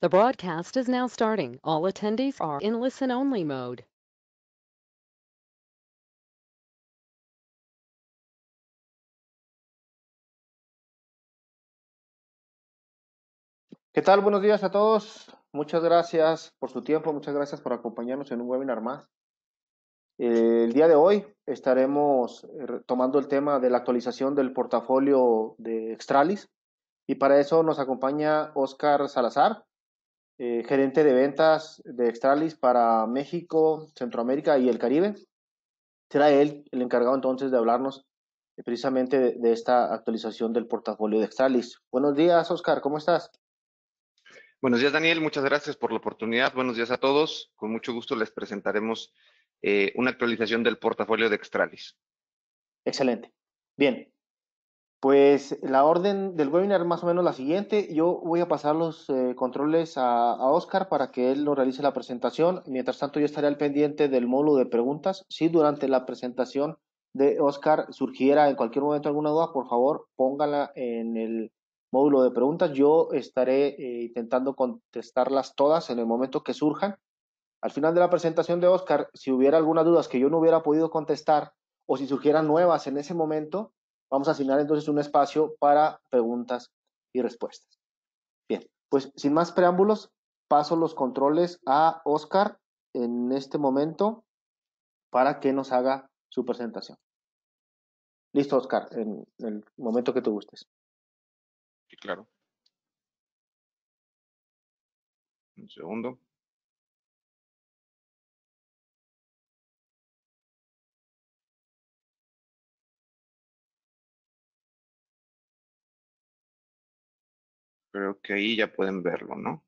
The broadcast is now starting. All attendees are in listen-only mode. ¿Qué tal? Buenos días a todos. Muchas gracias por su tiempo, muchas gracias por acompañarnos en un webinar más. Eh, el día de hoy estaremos eh, tomando el tema de la actualización del portafolio de Extralis y para eso nos acompaña Oscar Salazar, eh, gerente de ventas de Extralis para México, Centroamérica y el Caribe. Será él el encargado entonces de hablarnos precisamente de, de esta actualización del portafolio de Extralis. Buenos días, Oscar, ¿cómo estás? Buenos días, Daniel. Muchas gracias por la oportunidad. Buenos días a todos. Con mucho gusto les presentaremos eh, una actualización del portafolio de Extralis. Excelente. Bien. Pues la orden del webinar más o menos la siguiente. Yo voy a pasar los eh, controles a, Oscar para que él nos realice la presentación. Mientras tanto, yo estaré al pendiente del módulo de preguntas. Si durante la presentación de Oscar surgiera en cualquier momento alguna duda, por favor, póngala en el módulo de preguntas. Yo estaré eh, intentando contestarlas todas en el momento que surjan. Al final de la presentación de Oscar, si hubiera alguna duda que yo no hubiera podido contestar o si surgieran nuevas en ese momento, vamos a asignar entonces un espacio para preguntas y respuestas. Bien, pues sin más preámbulos, paso los controles a Oscar en este momento para que nos haga su presentación. Listo, Oscar, en el momento que te gustes. Sí, claro. Un segundo. Creo que ahí ya pueden verlo, ¿no?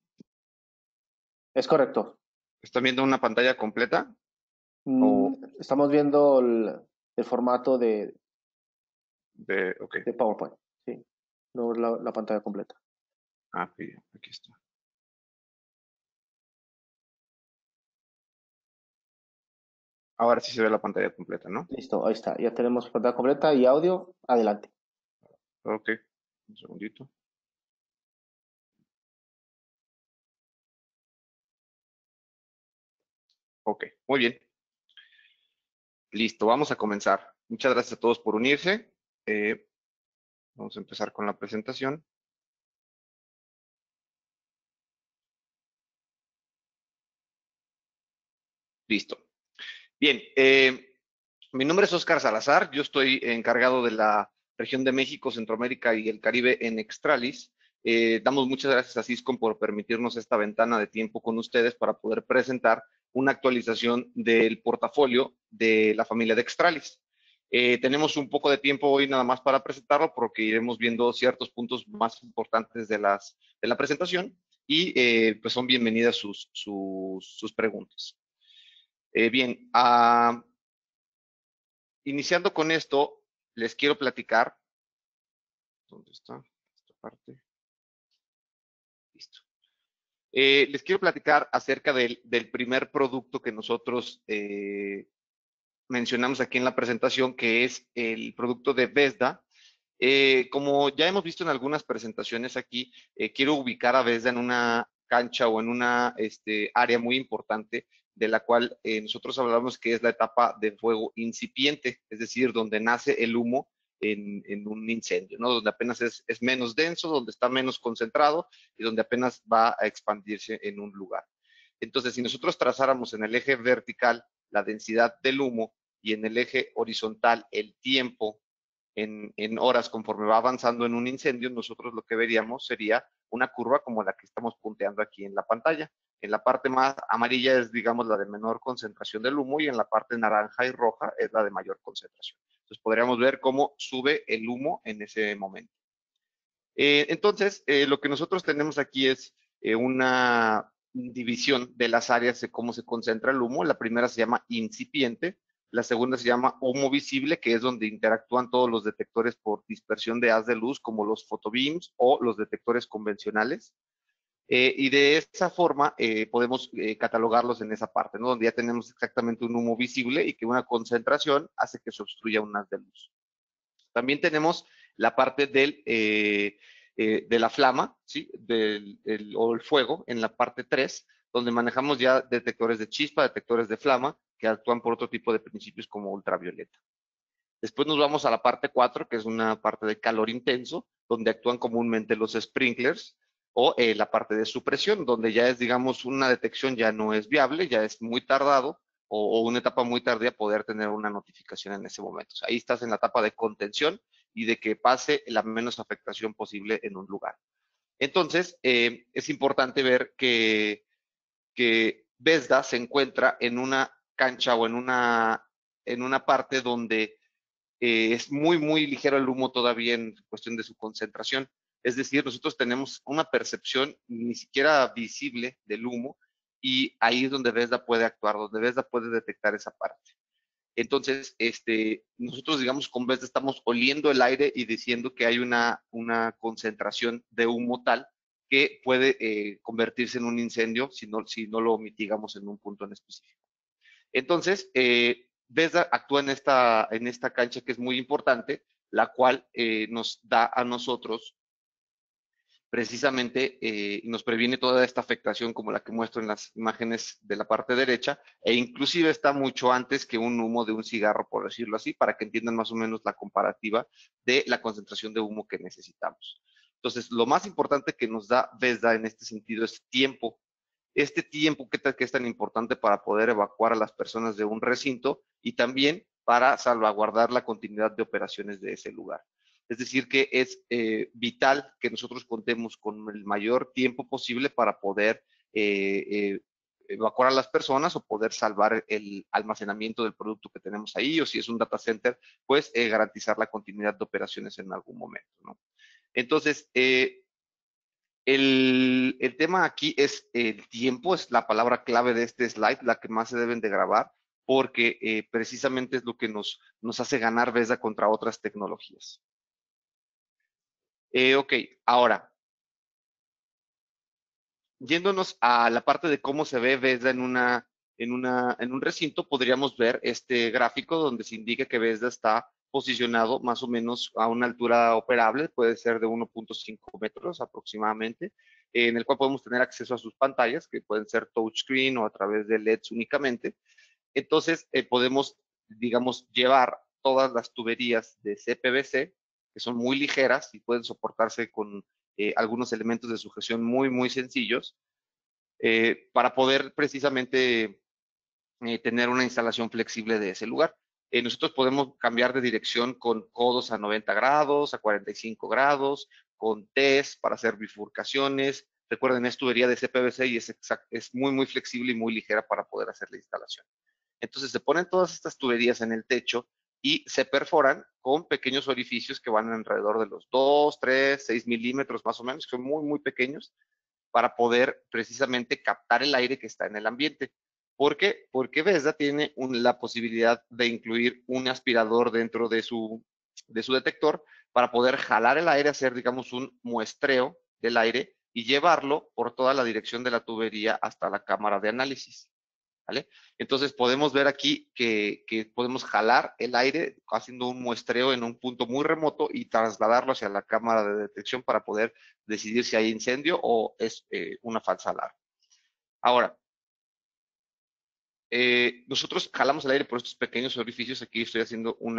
Es correcto. ¿Están viendo una pantalla completa? Mm. Estamos viendo el, el formato de, de, okay. de PowerPoint, sí no la, la pantalla completa. Ah, okay. aquí está. Ahora sí se ve la pantalla completa, ¿no? Listo, ahí está. Ya tenemos pantalla completa y audio. Adelante. Ok, un segundito. Ok, muy bien. Listo, vamos a comenzar. Muchas gracias a todos por unirse. Eh, Vamos a empezar con la presentación. Listo. Bien, eh, mi nombre es Oscar Salazar. Yo estoy encargado de la región de México, Centroamérica y el Caribe en Extralis. Eh, damos muchas gracias a Ciscom por permitirnos esta ventana de tiempo con ustedes para poder presentar una actualización del portafolio de la familia de Extralis. Eh, tenemos un poco de tiempo hoy nada más para presentarlo porque iremos viendo ciertos puntos más importantes de, las, de la presentación y eh, pues son bienvenidas sus, sus, preguntas. Eh, bien, uh, iniciando con esto, les quiero platicar. ¿Dónde está esta parte? Eh, les quiero platicar acerca del, primer producto que nosotros eh, mencionamos aquí en la presentación, que es el producto de Vesda. Eh, como ya hemos visto en algunas presentaciones aquí, eh, quiero ubicar a Vesda en una cancha o en una este, área muy importante de la cual nosotros hablamos que es la etapa de fuego incipiente, es decir, donde nace el humo en, un incendio, ¿no? donde apenas es, es menos denso, donde está menos concentrado y donde apenas va a expandirse en un lugar. Entonces, si nosotros trazáramos en el eje vertical la densidad del humo, y en el eje horizontal el tiempo en, horas conforme va avanzando en un incendio, nosotros lo que veríamos sería una curva como la que estamos punteando aquí en la pantalla. En la parte más amarilla es, digamos, la de menor concentración del humo y en la parte naranja y roja es la de mayor concentración. Entonces podríamos ver cómo sube el humo en ese momento. Eh, entonces, eh, lo que nosotros tenemos aquí es eh, una división de las áreas de cómo se concentra el humo. La primera se llama incipiente, la segunda se llama humo visible, que es donde interactúan todos los detectores por dispersión de haz de luz, como los fotobeams o los detectores convencionales. Eh, y de esa forma eh, podemos eh, catalogarlos en esa parte, ¿no? Donde ya tenemos exactamente un humo visible y que una concentración hace que se obstruya un haz de luz. También tenemos la parte del de la flama, ¿sí? Del, o el fuego en la parte 3, donde manejamos ya detectores de chispa, detectores de flama, que actúan por otro tipo de principios como ultravioleta. Después nos vamos a la parte 4, que es una parte de calor intenso, donde actúan comúnmente los sprinklers, o eh, la parte de supresión, donde ya es, digamos, una detección ya no es viable, ya es muy tardado, o, una etapa muy tardía poder tener una notificación en ese momento. ahí estás en la etapa de contención y de que pase la menos afectación posible en un lugar. Entonces, eh, es importante ver que, que Vesda se encuentra en una cancha o en una, en una parte donde eh, es muy, muy ligero el humo todavía en cuestión de su concentración. Es decir, nosotros tenemos una percepción ni siquiera visible del humo y ahí es donde Vesda puede actuar, donde Vesda puede detectar esa parte. Entonces, este, nosotros, digamos, con Vesda estamos oliendo el aire y diciendo que hay una, una concentración de humo tal que puede eh, convertirse en un incendio si no, si no lo mitigamos en un punto en específico. Entonces, eh, actúa en esta, en esta cancha que es muy importante, la cual eh, nos da a nosotros precisamente eh, nos previene toda esta afectación como la que muestro en las imágenes de la parte derecha e inclusive está mucho antes que un humo de un cigarro, por decirlo así, para que entiendan más o menos la comparativa de la concentración de humo que necesitamos. Entonces, lo más importante que nos da VESDA en este sentido es tiempo. Este tiempo que, es tan importante para poder evacuar a las personas de un recinto y también para salvaguardar la continuidad de operaciones de ese lugar. Es decir, que es eh, vital que nosotros contemos con el mayor tiempo posible para poder eh, eh, evacuar a las personas o poder salvar el almacenamiento del producto que tenemos ahí o si es un data center, pues garantizar la continuidad de operaciones en algún momento. ¿no? Entonces, el, el, tema aquí es el tiempo, es la palabra clave de este slide, la que más se deben de grabar, porque precisamente es lo que nos, nos hace ganar VESA contra otras tecnologías. Eh, ok, ahora, yéndonos a la parte de cómo se ve Vesda en, una, en, una, en un recinto, podríamos ver este gráfico donde se indica que Vesda está posicionado más o menos a una altura operable, puede ser de 1.5 metros aproximadamente, en el cual podemos tener acceso a sus pantallas, que pueden ser touchscreen o a través de LEDs únicamente. Entonces, eh, podemos, digamos, llevar todas las tuberías de CPVC que son muy ligeras y pueden soportarse con eh, algunos elementos de sujeción muy, muy sencillos, eh, para poder precisamente eh, tener una instalación flexible de ese lugar. Nosotros podemos cambiar de dirección con codos a 90 grados, a 45 grados, con test para hacer bifurcaciones. Recuerden, es tubería de CPVC y es, es muy, muy flexible y muy ligera para poder hacer la instalación. Entonces se ponen todas estas tuberías en el techo y se perforan con pequeños orificios que van alrededor de los 2, 3, 6 milímetros más o menos, que son muy, muy pequeños, para poder precisamente captar el aire que está en el ambiente. ¿Por qué? Porque Vesda tiene la posibilidad de incluir un aspirador dentro de su, de su detector para poder jalar el aire, hacer, digamos, un muestreo del aire y llevarlo por toda la dirección de la tubería hasta la cámara de análisis. Entonces podemos ver aquí que, podemos jalar el aire haciendo un muestreo en un punto muy remoto y trasladarlo hacia la cámara de detección para poder decidir si hay incendio o es eh, una falsa alarma. Ahora, eh, nosotros jalamos el aire por estos pequeños orificios. Aquí estoy haciendo un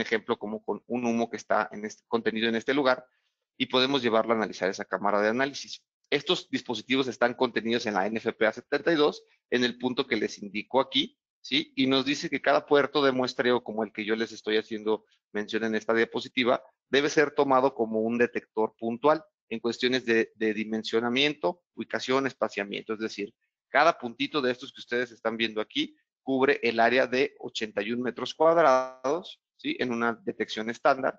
ejemplo como con un humo que está en este, contenido en este lugar y podemos llevarlo a analizar esa cámara de análisis. Estos dispositivos están contenidos en la NFPA 72 en el punto que les indico aquí, ¿sí? Y nos dice que cada puerto de muestreo, como el que yo les estoy haciendo mención en esta diapositiva, debe ser tomado como un detector puntual en cuestiones de, dimensionamiento, ubicación, espaciamiento. Es decir, cada puntito de estos que ustedes están viendo aquí cubre el área de 81 metros cuadrados, ¿sí? En una detección estándar.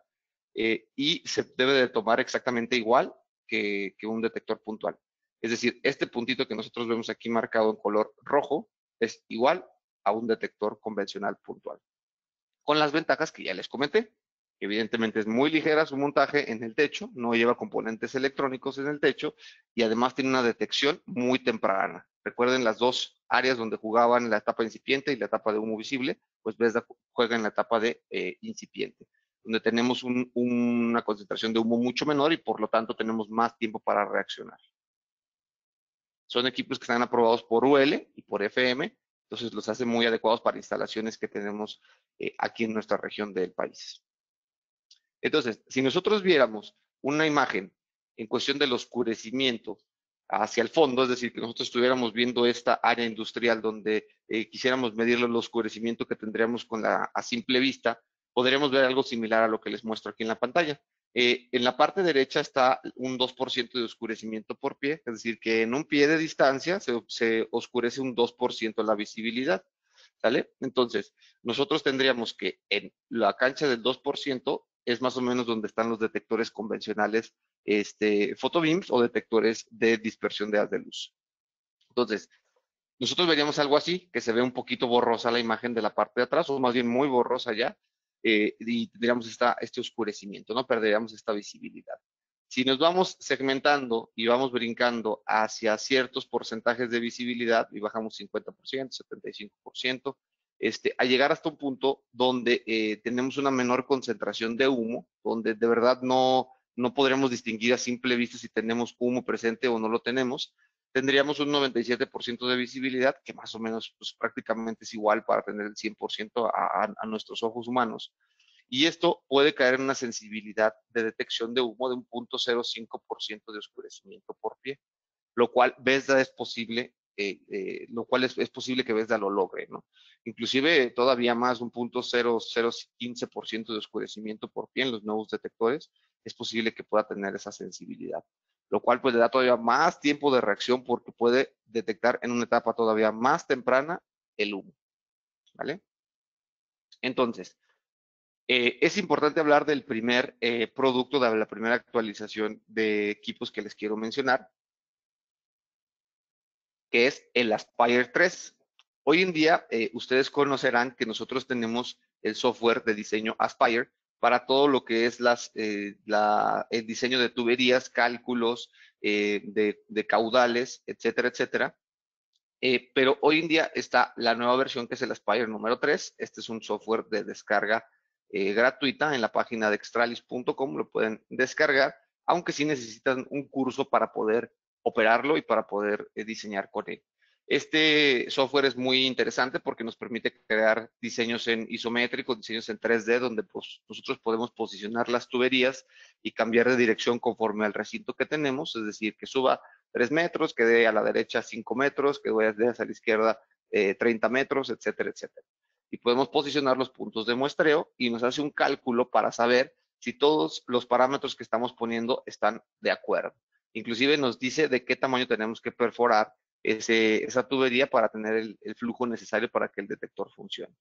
Eh, y se debe de tomar exactamente igual que, un detector puntual. Es decir, este puntito que nosotros vemos aquí marcado en color rojo es igual a un detector convencional puntual. Con las ventajas que ya les comenté. Evidentemente es muy ligera su montaje en el techo, no lleva componentes electrónicos en el techo y además tiene una detección muy temprana. Recuerden las dos áreas donde jugaban la etapa incipiente y la etapa de humo visible, pues Vesda juega en la etapa de eh, incipiente. donde tenemos una concentración de humo mucho menor y por lo tanto tenemos más tiempo para reaccionar. Son equipos que están aprobados por UL y por FM, entonces los hace muy adecuados para instalaciones que tenemos eh, aquí en nuestra región del país. Entonces, si nosotros viéramos una imagen en cuestión del oscurecimiento hacia el fondo, es decir, que nosotros estuviéramos viendo esta área industrial donde eh, quisiéramos medir el oscurecimiento que tendríamos con la, a simple vista, podríamos ver algo similar a lo que les muestro aquí en la pantalla. Eh, en la parte derecha está un 2% de oscurecimiento por pie, es decir, que en un pie de distancia se, oscurece un 2% la visibilidad. ¿Sale? Entonces, nosotros tendríamos que en la cancha del 2% es más o menos donde están los detectores convencionales, este, photobeams o detectores de dispersión de haz de luz. Entonces, nosotros veríamos algo así, que se ve un poquito borrosa la imagen de la parte de atrás, o más bien muy borrosa ya, eh, y tendríamos esta, este oscurecimiento, ¿no? Perderíamos esta visibilidad. Si nos vamos segmentando y vamos brincando hacia ciertos porcentajes de visibilidad y bajamos 50%, 75%, este, a llegar hasta un punto donde eh, tenemos una menor concentración de humo, donde de verdad no, no podremos distinguir a simple vista si tenemos humo presente o no lo tenemos, tendríamos un 97% de visibilidad, que más o menos pues, prácticamente es igual para tener el 100% a, a, nuestros ojos humanos. Y esto puede caer en una sensibilidad de detección de humo de un 0.05% de oscurecimiento por pie, lo cual BESDA es posible, eh, eh, lo cual es, es, posible que BESDA lo logre, ¿no? Inclusive todavía más, un 0.0015% de oscurecimiento por pie en los nuevos detectores, es posible que pueda tener esa sensibilidad lo cual pues le da todavía más tiempo de reacción porque puede detectar en una etapa todavía más temprana el humo. ¿Vale? Entonces, eh, es importante hablar del primer producto, de la primera actualización de equipos que les quiero mencionar, que es el Aspire 3. Hoy en día, eh, ustedes conocerán que nosotros tenemos el software de diseño Aspire, para todo lo que es eh, el diseño de tuberías, cálculos eh, de, caudales, etcétera, etcétera. Pero hoy en día está la nueva versión que es el Aspire número 3. Este es un software de descarga gratuita en la página de extralis.com, lo pueden descargar, aunque sí necesitan un curso para poder operarlo y para poder diseñar con él. Este software es muy interesante porque nos permite crear diseños en isométrico, diseños en 3D, donde pues, nosotros podemos posicionar las tuberías y cambiar de dirección conforme al recinto que tenemos, es decir, que suba 3 metros, que dé a la derecha 5 metros, que dé hacia la izquierda 30 eh, metros, etcétera, etcétera. Y podemos posicionar los puntos de muestreo y nos hace un cálculo para saber si todos los parámetros que estamos poniendo están de acuerdo. Inclusive nos dice de qué tamaño tenemos que perforar esa tubería para tener el, flujo necesario para que el detector funcione.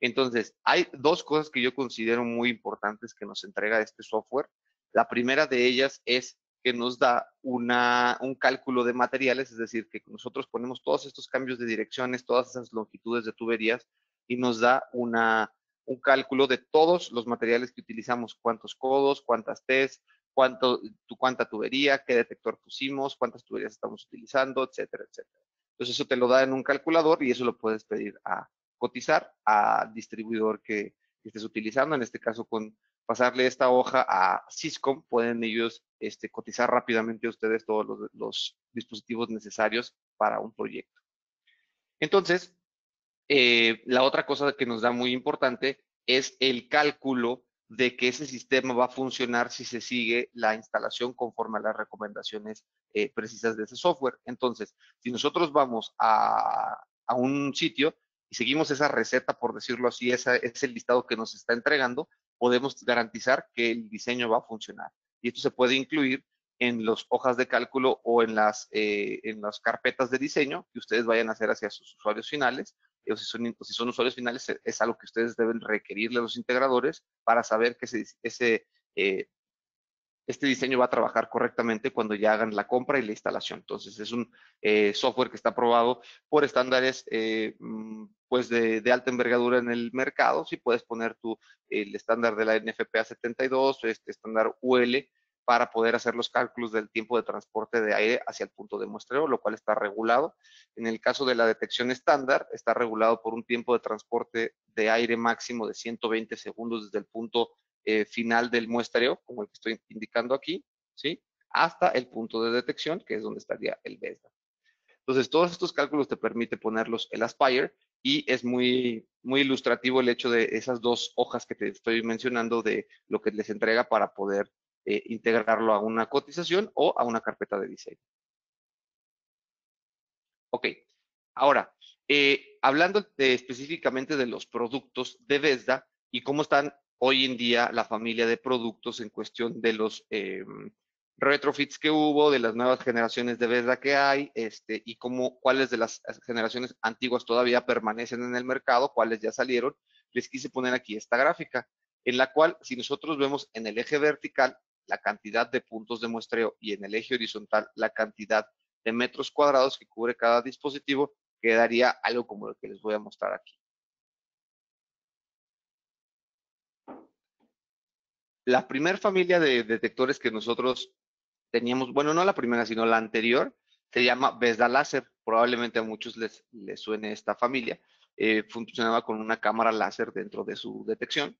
Entonces, hay dos cosas que yo considero muy importantes que nos entrega este software. La primera de ellas es que nos da una, un cálculo de materiales, es decir, que nosotros ponemos todos estos cambios de direcciones, todas esas longitudes de tuberías y nos da una, un cálculo de todos los materiales que utilizamos, cuántos codos, cuántas T's, cuánto, cuánta tubería, qué detector pusimos, cuántas tuberías estamos utilizando, etcétera, etcétera. Entonces eso te lo da en un calculador y eso lo puedes pedir a cotizar al distribuidor que, estés utilizando. En este caso, con pasarle esta hoja a Syscom, pueden ellos este, cotizar rápidamente a ustedes todos los, los, dispositivos necesarios para un proyecto. Entonces, eh, la otra cosa que nos da muy importante es el cálculo de que ese sistema va a funcionar si se sigue la instalación conforme a las recomendaciones eh, precisas de ese software. Entonces, si nosotros vamos a, un sitio y seguimos esa receta, por decirlo así, ese es el listado que nos está entregando, podemos garantizar que el diseño va a funcionar. Y esto se puede incluir en las hojas de cálculo o en las, eh, en las carpetas de diseño que ustedes vayan a hacer hacia sus usuarios finales o si son, usuarios finales, e, es algo que ustedes deben requerirle a los integradores para saber que ese, eh, este diseño va a trabajar correctamente cuando ya hagan la compra y la instalación. Entonces, es un eh, software que está aprobado por estándares eh, mm, pues de, alta envergadura en el mercado. Si puedes poner tu, el estándar de la NFPA 72, este estándar UL, para poder hacer los cálculos del tiempo de transporte de aire hacia el punto de muestreo, lo cual está regulado. En el caso de la detección estándar, está regulado por un tiempo de transporte de aire máximo de 120 segundos desde el punto eh, final del muestreo, como el que estoy indicando aquí, ¿sí? Hasta el punto de detección, que es donde estaría el BESDA. Entonces, todos estos cálculos te permite ponerlos el Aspire y es muy, muy ilustrativo el hecho de esas dos hojas que te estoy mencionando de lo que les entrega para poder eh, integrarlo a una cotización o a una carpeta de diseño. Ok, ahora, eh, hablando específicamente de los productos de Vesda y cómo están hoy en día la familia de productos en cuestión de los em, retrofits que hubo, de las nuevas generaciones de Vesda que hay, este, y cómo, cuáles de las generaciones antiguas todavía permanecen en el mercado, cuáles ya salieron, les quise poner aquí esta gráfica, en la cual si nosotros vemos en el eje vertical la cantidad de puntos de muestreo y en el eje horizontal la cantidad de metros cuadrados que cubre cada dispositivo, quedaría algo como lo que les voy a mostrar aquí. La primera familia de detectores que nosotros teníamos, bueno, no la primera, sino la anterior, se llama Vesda Láser. Probablemente a muchos les, suene esta familia. Eh, funcionaba con una cámara láser dentro de su detección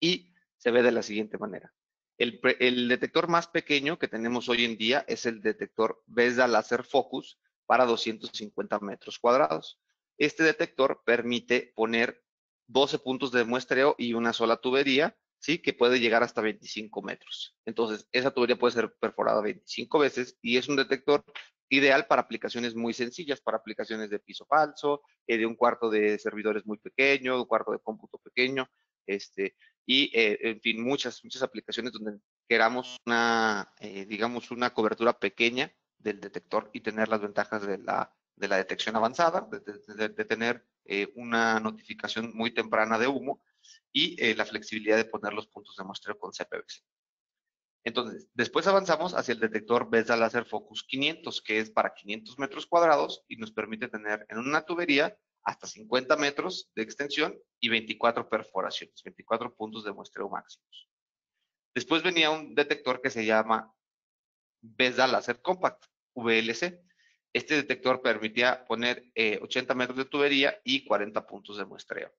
y se ve de la siguiente manera. El, detector más pequeño que tenemos hoy en día es el detector Vesda Laser Focus para 250 metros cuadrados. Este detector permite poner 12 puntos de muestreo y una sola tubería, ¿sí? Que puede llegar hasta 25 metros. Entonces, esa tubería puede ser perforada 25 veces y es un detector ideal para aplicaciones muy sencillas, para aplicaciones de piso falso, eh, de un cuarto de servidores muy pequeño, un cuarto de cómputo pequeño, este, y, eh, en fin, muchas, muchas aplicaciones donde queramos una, eh, digamos, una cobertura pequeña del detector y tener las ventajas de la, de la detección avanzada, de, tener eh, una notificación muy temprana de humo y la flexibilidad de poner los puntos de muestreo con CPVC. Entonces, después avanzamos hacia el detector BESA Laser Focus 500, que es para 500 metros cuadrados y nos permite tener en una tubería hasta 50 metros de extensión y 24 perforaciones, 24 puntos de muestreo máximos. Después venía un detector que se llama BESDA Laser Compact, VLC. Este detector permitía poner 80 eh, metros de tubería y 40 puntos de muestreo.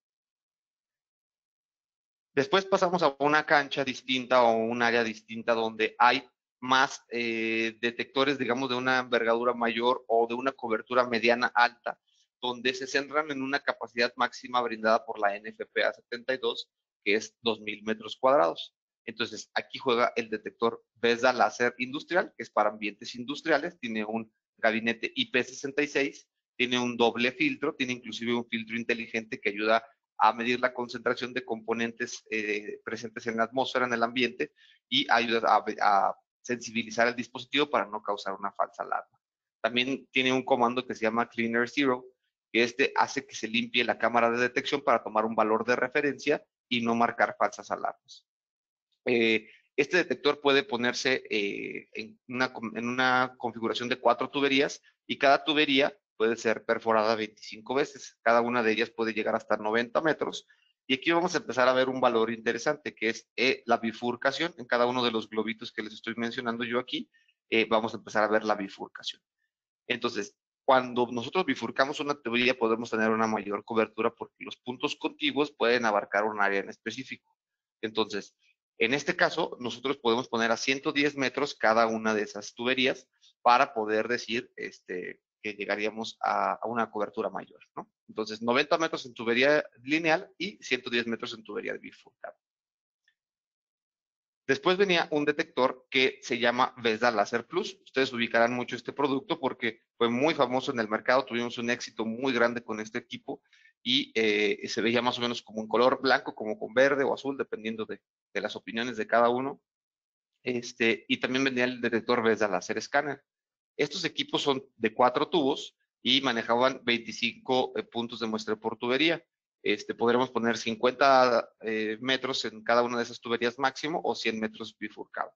Después pasamos a una cancha distinta o un área distinta donde hay más eh, detectores, digamos, de una envergadura mayor o de una cobertura mediana alta donde se centran en una capacidad máxima brindada por la NFPA 72, que es 2.000 metros cuadrados. Entonces, aquí juega el detector BESDA láser industrial, que es para ambientes industriales, tiene un gabinete IP66, tiene un doble filtro, tiene inclusive un filtro inteligente que ayuda a medir la concentración de componentes eh, presentes en la atmósfera, en el ambiente, y ayuda a, a sensibilizar el dispositivo para no causar una falsa alarma. También tiene un comando que se llama Cleaner Zero, este hace que se limpie la cámara de detección para tomar un valor de referencia y no marcar falsas alarmas. Eh, este detector puede ponerse eh, en, una, en, una, configuración de cuatro tuberías y cada tubería puede ser perforada 25 veces. Cada una de ellas puede llegar hasta 90 metros. Y aquí vamos a empezar a ver un valor interesante que es eh, la bifurcación. En cada uno de los globitos que les estoy mencionando yo aquí, vamos a empezar a ver la bifurcación. Entonces, cuando nosotros bifurcamos una tubería podemos tener una mayor cobertura porque los puntos contiguos pueden abarcar un área en específico. Entonces, en este caso, nosotros podemos poner a 110 metros cada una de esas tuberías para poder decir este, que llegaríamos a, una cobertura mayor. ¿no? Entonces, 90 metros en tubería lineal y 110 metros en tubería bifurcada. Después venía un detector que se llama Vesda Laser Plus. Ustedes ubicarán mucho este producto porque fue muy famoso en el mercado. Tuvimos un éxito muy grande con este equipo y eh, se veía más o menos como un color blanco, como con verde o azul, dependiendo de, las opiniones de cada uno. Este, y también venía el detector Vesda Laser Scanner. Estos equipos son de cuatro tubos y manejaban 25 eh, puntos de muestra por tubería este, podremos poner 50 eh, metros en cada una de esas tuberías máximo o 100 metros bifurcado.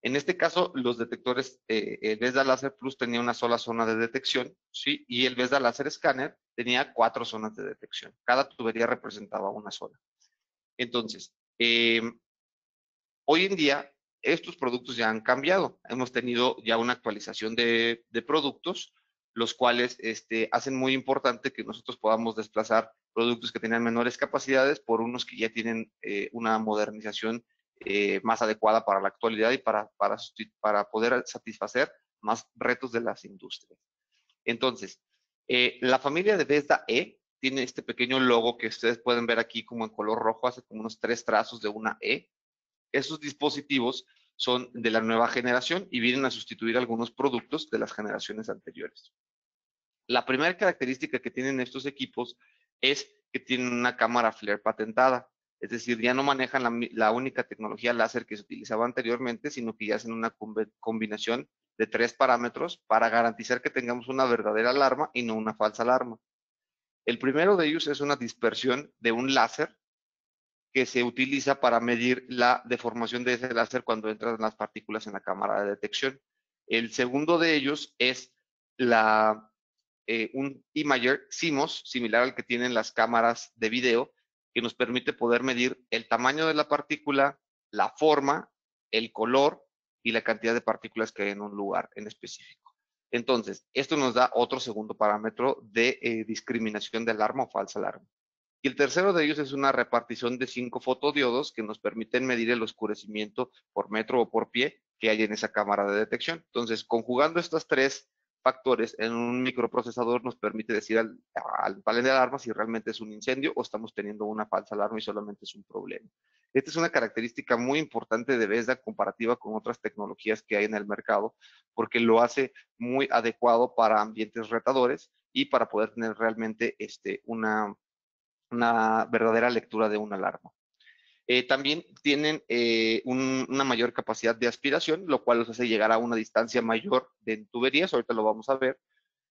En este caso, los detectores, eh, el VESDA Laser Plus tenía una sola zona de detección, ¿sí? Y el VESDA Laser Scanner tenía cuatro zonas de detección. Cada tubería representaba una zona. Entonces, em, hoy en día, estos productos ya han cambiado. Hemos tenido ya una actualización de, de productos, los cuales este, hacen muy importante que nosotros podamos desplazar productos que tenían menores capacidades por unos que ya tienen eh, una modernización eh, más adecuada para la actualidad y para, para, para poder satisfacer más retos de las industrias. Entonces, eh, la familia de Vesda E tiene este pequeño logo que ustedes pueden ver aquí como en color rojo, hace como unos tres trazos de una E. Esos dispositivos son de la nueva generación y vienen a sustituir algunos productos de las generaciones anteriores. La primera característica que tienen estos equipos es que tienen una cámara FLARE patentada. Es decir, ya no manejan la, única tecnología láser que se utilizaba anteriormente, sino que ya hacen una combinación de tres parámetros para garantizar que tengamos una verdadera alarma y no una falsa alarma. El primero de ellos es una dispersión de un láser que se utiliza para medir la deformación de ese láser cuando entran las partículas en la cámara de detección. El segundo de ellos es la, eh, un imager CMOS, similar al que tienen las cámaras de video, que nos permite poder medir el tamaño de la partícula, la forma, el color y la cantidad de partículas que hay en un lugar en específico. Entonces, esto nos da otro segundo parámetro de eh, discriminación de alarma o falsa alarma. Y el tercero de ellos es una repartición de cinco fotodiodos que nos permiten medir el oscurecimiento por metro o por pie que hay en esa cámara de detección. Entonces, conjugando estas tres factores en un microprocesador nos permite decir al, panel de alarma si realmente es un incendio o estamos teniendo una falsa alarma y solamente es un problema. Esta es una característica muy importante de Vesda comparativa con otras tecnologías que hay en el mercado, porque lo hace muy adecuado para ambientes retadores y para poder tener realmente este, una, una verdadera lectura de una alarma. Eh, también tienen eh, una mayor capacidad de aspiración, lo cual los hace llegar a una distancia mayor de tuberías, ahorita lo vamos a ver,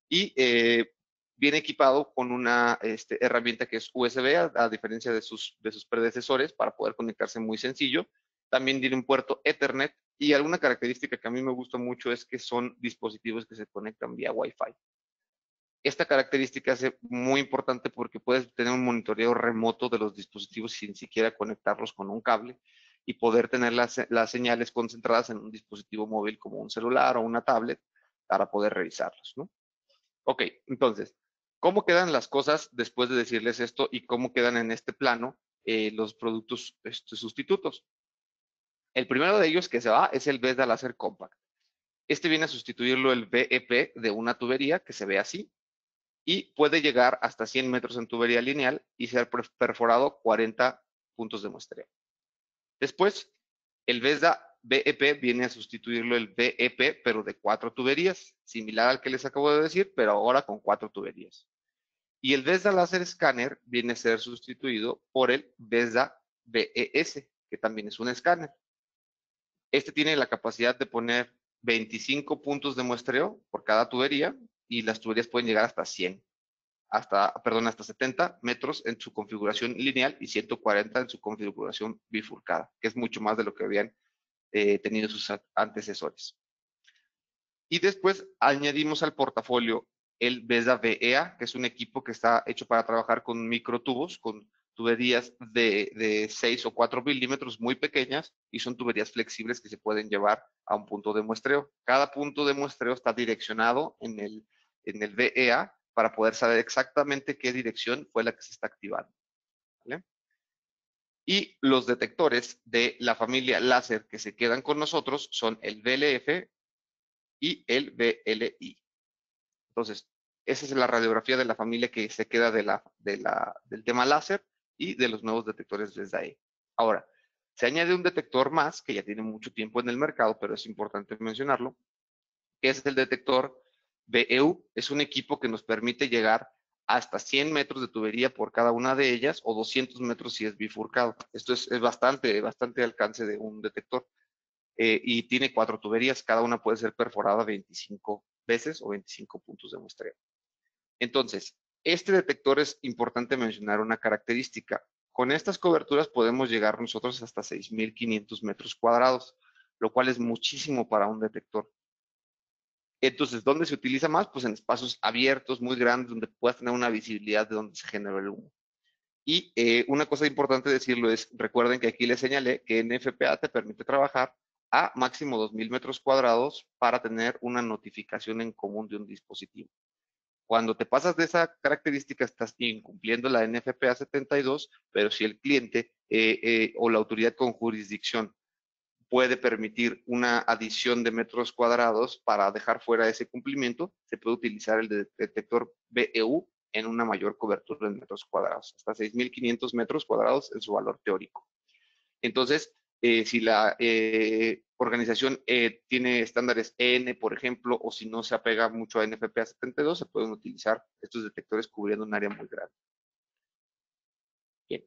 y eh, viene equipado con una este, herramienta que es USB, a, diferencia de sus, de sus predecesores, para poder conectarse muy sencillo. También tiene un puerto Ethernet y alguna característica que a mí me gusta mucho es que son dispositivos que se conectan vía Wi-Fi. Esta característica es muy importante porque puedes tener un monitoreo remoto de los dispositivos sin siquiera conectarlos con un cable y poder tener las, señales concentradas en un dispositivo móvil como un celular o una tablet para poder revisarlos. ¿no? Ok, entonces, ¿cómo quedan las cosas después de decirles esto y cómo quedan en este plano eh, los productos este, sustitutos? El primero de ellos que se va es el BESDA Láser Compact. Este viene a sustituirlo el BEP de una tubería que se ve así y puede llegar hasta 100 metros en tubería lineal y ser perforado 40 puntos de muestreo. Después, el VESDA BEP viene a sustituirlo el BEP, pero de cuatro tuberías, similar al que les acabo de decir, pero ahora con cuatro tuberías. Y el VESDA Láser Scanner viene a ser sustituido por el VESDA BES, que también es un escáner. Este tiene la capacidad de poner 25 puntos de muestreo por cada tubería, y las tuberías pueden llegar hasta 100, hasta, perdón, hasta 70 metros en su configuración lineal y 140 en su configuración bifurcada, que es mucho más de lo que habían eh, tenido sus antecesores. Y después añadimos al portafolio el BESA VEA, que es un equipo que está hecho para trabajar con microtubos, con tuberías de, de 6 o 4 milímetros muy pequeñas y son tuberías flexibles que se pueden llevar a un punto de muestreo. Cada punto de muestreo está direccionado en el en el VEA para poder saber exactamente qué dirección fue la que se está activando. Y los detectores de la familia láser que se quedan con nosotros son el VLF y el VLI. Entonces, esa es la radiografía de la familia que se queda del tema láser y de los nuevos detectores desde ahí. Ahora, se añade un detector más que ya tiene mucho tiempo en el mercado, pero es importante mencionarlo, que es el detector BEU es un equipo que nos permite llegar hasta 100 metros de tubería por cada una de ellas o 200 metros si es bifurcado. Esto es, bastante, bastante alcance de un detector. Eh, y tiene cuatro tuberías, cada una puede ser perforada 25 veces o 25 puntos de muestreo. Entonces, este detector es importante mencionar una característica. Con estas coberturas podemos llegar nosotros hasta 6.500 metros cuadrados, lo cual es muchísimo para un detector. Entonces, ¿dónde se utiliza más? Pues en espacios abiertos, muy grandes, donde puedas tener una visibilidad de dónde se generó el humo. Y eh, una cosa importante decirlo es, recuerden que aquí les señalé que NFPA te permite trabajar a máximo 2.000 metros cuadrados para tener una notificación en común de un dispositivo. Cuando te pasas de esa característica, estás incumpliendo la NFPA 72, pero si el cliente eh, eh, o la autoridad con jurisdicción puede permitir una adición de metros cuadrados para dejar fuera ese cumplimiento, se puede utilizar el detector BEU en una mayor cobertura en metros cuadrados, hasta 6.500 metros cuadrados en su valor teórico. Entonces, eh, si la eh, organización eh, tiene estándares EN, por ejemplo, o si no se apega mucho a NFPA 72, se pueden utilizar estos detectores cubriendo un área muy grande. Bien.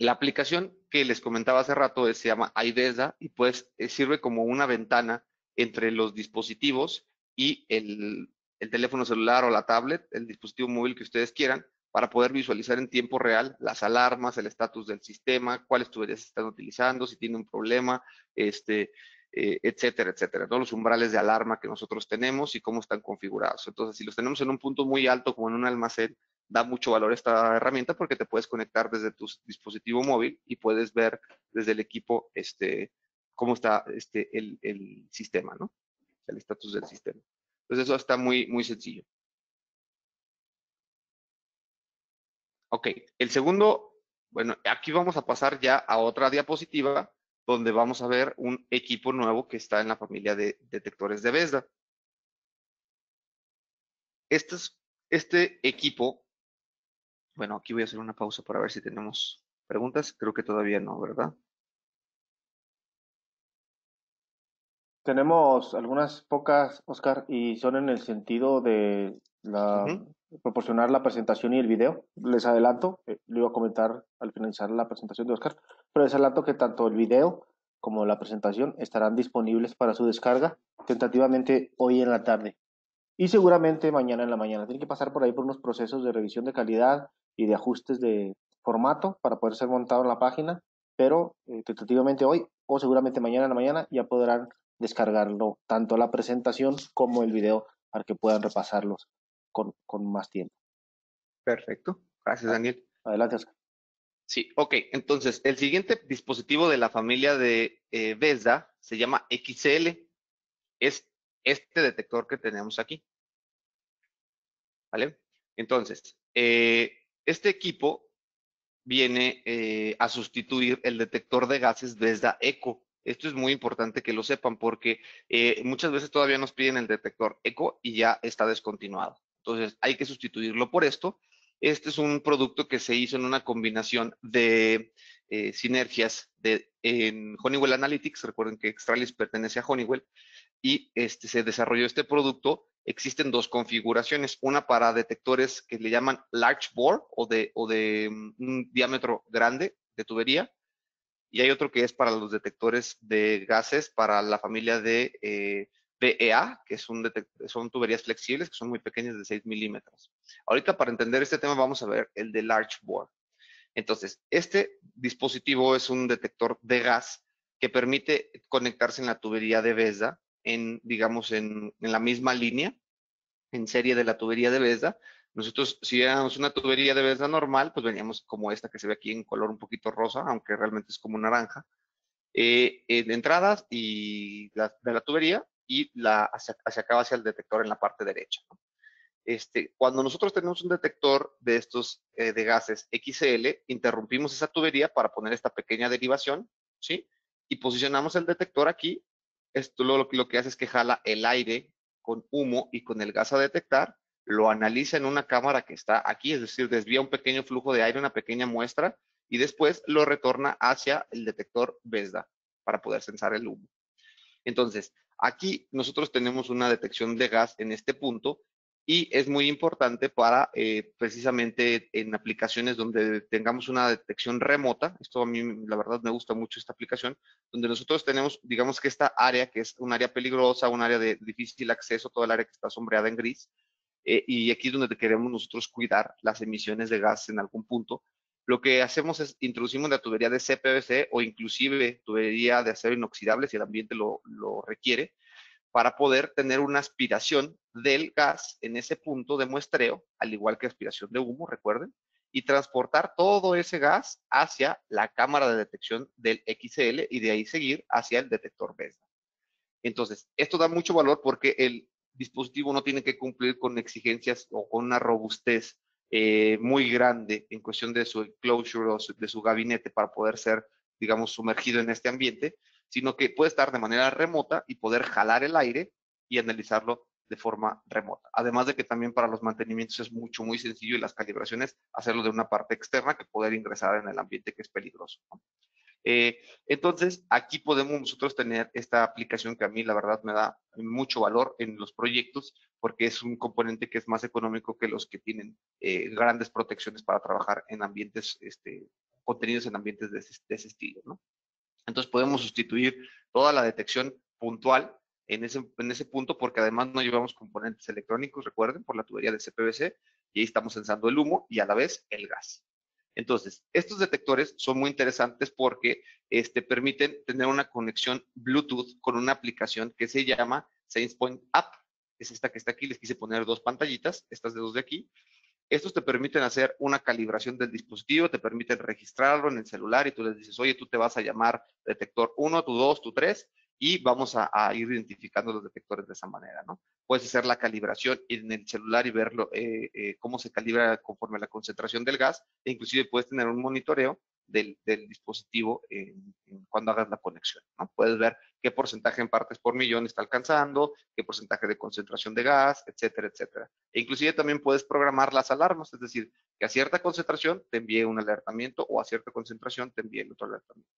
La aplicación que les comentaba hace rato se llama IDESA y pues sirve como una ventana entre los dispositivos y el, el teléfono celular o la tablet, el dispositivo móvil que ustedes quieran, para poder visualizar en tiempo real las alarmas, el estatus del sistema, cuáles tuberías están utilizando, si tiene un problema, este, eh, etcétera, etcétera. Todos los umbrales de alarma que nosotros tenemos y cómo están configurados. Entonces, si los tenemos en un punto muy alto, como en un almacén, da mucho valor esta herramienta porque te puedes conectar desde tu dispositivo móvil y puedes ver desde el equipo este, cómo está este, el, el sistema, ¿no? El estatus del sistema. Entonces, eso está muy, muy sencillo. Ok, el segundo, bueno, aquí vamos a pasar ya a otra diapositiva donde vamos a ver un equipo nuevo que está en la familia de detectores de Vesda. Este, este equipo, bueno, aquí voy a hacer una pausa para ver si tenemos preguntas. Creo que todavía no, ¿verdad? Tenemos algunas pocas, Oscar, y son en el sentido de la, proporcionar la presentación y el video. Les adelanto, eh, lo iba a comentar al finalizar la presentación de Oscar, pero les adelanto que tanto el video como la presentación estarán disponibles para su descarga tentativamente hoy en la tarde y seguramente mañana en la mañana. Tienen que pasar por ahí por unos procesos de revisión de calidad y de ajustes de formato para poder ser montado en la página, pero eh, tentativamente hoy o seguramente mañana en la mañana ya podrán descargarlo tanto la presentación como el video para que puedan repasarlos con, más tiempo. Perfecto. Gracias, Daniel. Adelante, Oscar. Sí, ok. Entonces, el siguiente dispositivo de la familia de eh, Vesda se llama XL. Es este detector que tenemos aquí. ¿Vale? Entonces, eh, este equipo viene eh, a sustituir el detector de gases Vesda Eco. Esto es muy importante que lo sepan porque muchas veces todavía nos piden el detector ECO y ya está descontinuado. Entonces hay que sustituirlo por esto. Este es un producto que se hizo en una combinación de eh, sinergias de, en Honeywell Analytics. Recuerden que Extralis pertenece a Honeywell y este, se desarrolló este producto. Existen dos configuraciones, una para detectores que le llaman large bore o de, o de mm, un diámetro grande de tubería y hay otro que es para los detectores de gases para la familia de eh, BEA, que son tuberías flexibles, que son muy pequeñas de 6 milímetros. Ahorita para entender este tema vamos a ver el de Large Bore. Entonces, este dispositivo es un detector de gas que permite conectarse en la tubería de Vesda, en, digamos, en, la misma línea, en serie de la tubería de Vesda. Nosotros, si éramos una tubería de Vesda normal, pues veníamos como esta que se ve aquí en color un poquito rosa, aunque realmente es como naranja, eh, en entradas y de la tubería y la, hacia, acá hacia el detector en la parte derecha. Este, cuando nosotros tenemos un detector de estos eh, de gases XL, interrumpimos esa tubería para poner esta pequeña derivación, ¿sí? Y posicionamos el detector aquí. Esto lo, lo que hace es que jala el aire con humo y con el gas a detectar, lo analiza en una cámara que está aquí, es decir, desvía un pequeño flujo de aire, una pequeña muestra, y después lo retorna hacia el detector BESDA para poder censar el humo. Entonces, Aquí nosotros tenemos una detección de gas en este punto y es muy importante para eh, precisamente en aplicaciones donde tengamos una detección remota. Esto a mí, la verdad, me gusta mucho esta aplicación, donde nosotros tenemos, digamos que esta área, que es un área peligrosa, un área de difícil acceso, toda el área que está sombreada en gris, eh, y aquí es donde queremos nosotros cuidar las emisiones de gas en algún punto lo que hacemos es introducimos la tubería de CPVC o inclusive tubería de acero inoxidable si el ambiente lo, requiere, para poder tener una aspiración del gas en ese punto de muestreo, al igual que aspiración de humo, recuerden, y transportar todo ese gas hacia la cámara de detección del XL y de ahí seguir hacia el detector BESDA. Entonces, esto da mucho valor porque el dispositivo no tiene que cumplir con exigencias o con una robustez eh, muy grande en cuestión de su enclosure o de su gabinete para poder ser, digamos, sumergido en este ambiente, sino que puede estar de manera remota y poder jalar el aire y analizarlo de forma remota. Además de que también para los mantenimientos es mucho, muy sencillo y las calibraciones hacerlo de una parte externa que poder ingresar en el ambiente que es peligroso. Eh, entonces, aquí podemos nosotros tener esta aplicación que a mí la verdad me da mucho valor en los proyectos porque es un componente que es más económico que los que tienen eh, grandes protecciones para trabajar en ambientes, este, contenidos en ambientes de ese, estilo. ¿no? Entonces podemos sustituir toda la detección puntual en ese, en ese punto porque además no llevamos componentes electrónicos, recuerden, por la tubería de CPVC y ahí estamos sensando el humo y a la vez el gas. Entonces, estos detectores son muy interesantes porque este, permiten tener una conexión Bluetooth con una aplicación que se llama SensePoint App. Es esta que está aquí, les quise poner dos pantallitas, estas de dos de aquí. Estos te permiten hacer una calibración del dispositivo, te permiten registrarlo en el celular y tú les dices, oye, tú te vas a llamar detector 1, tu 2, tu 3 y vamos a, ir identificando los detectores de esa manera, ¿no? Puedes hacer la calibración en el celular y verlo, eh, eh, cómo se calibra conforme a la concentración del gas, e inclusive puedes tener un monitoreo del, dispositivo cuando hagas la conexión, ¿no? Puedes ver qué porcentaje en partes por millón está alcanzando, qué porcentaje de concentración de gas, etcétera, etcétera. E inclusive también puedes programar las alarmas, es decir, que a cierta concentración te envíe un alertamiento o a cierta concentración te envíe el otro alertamiento.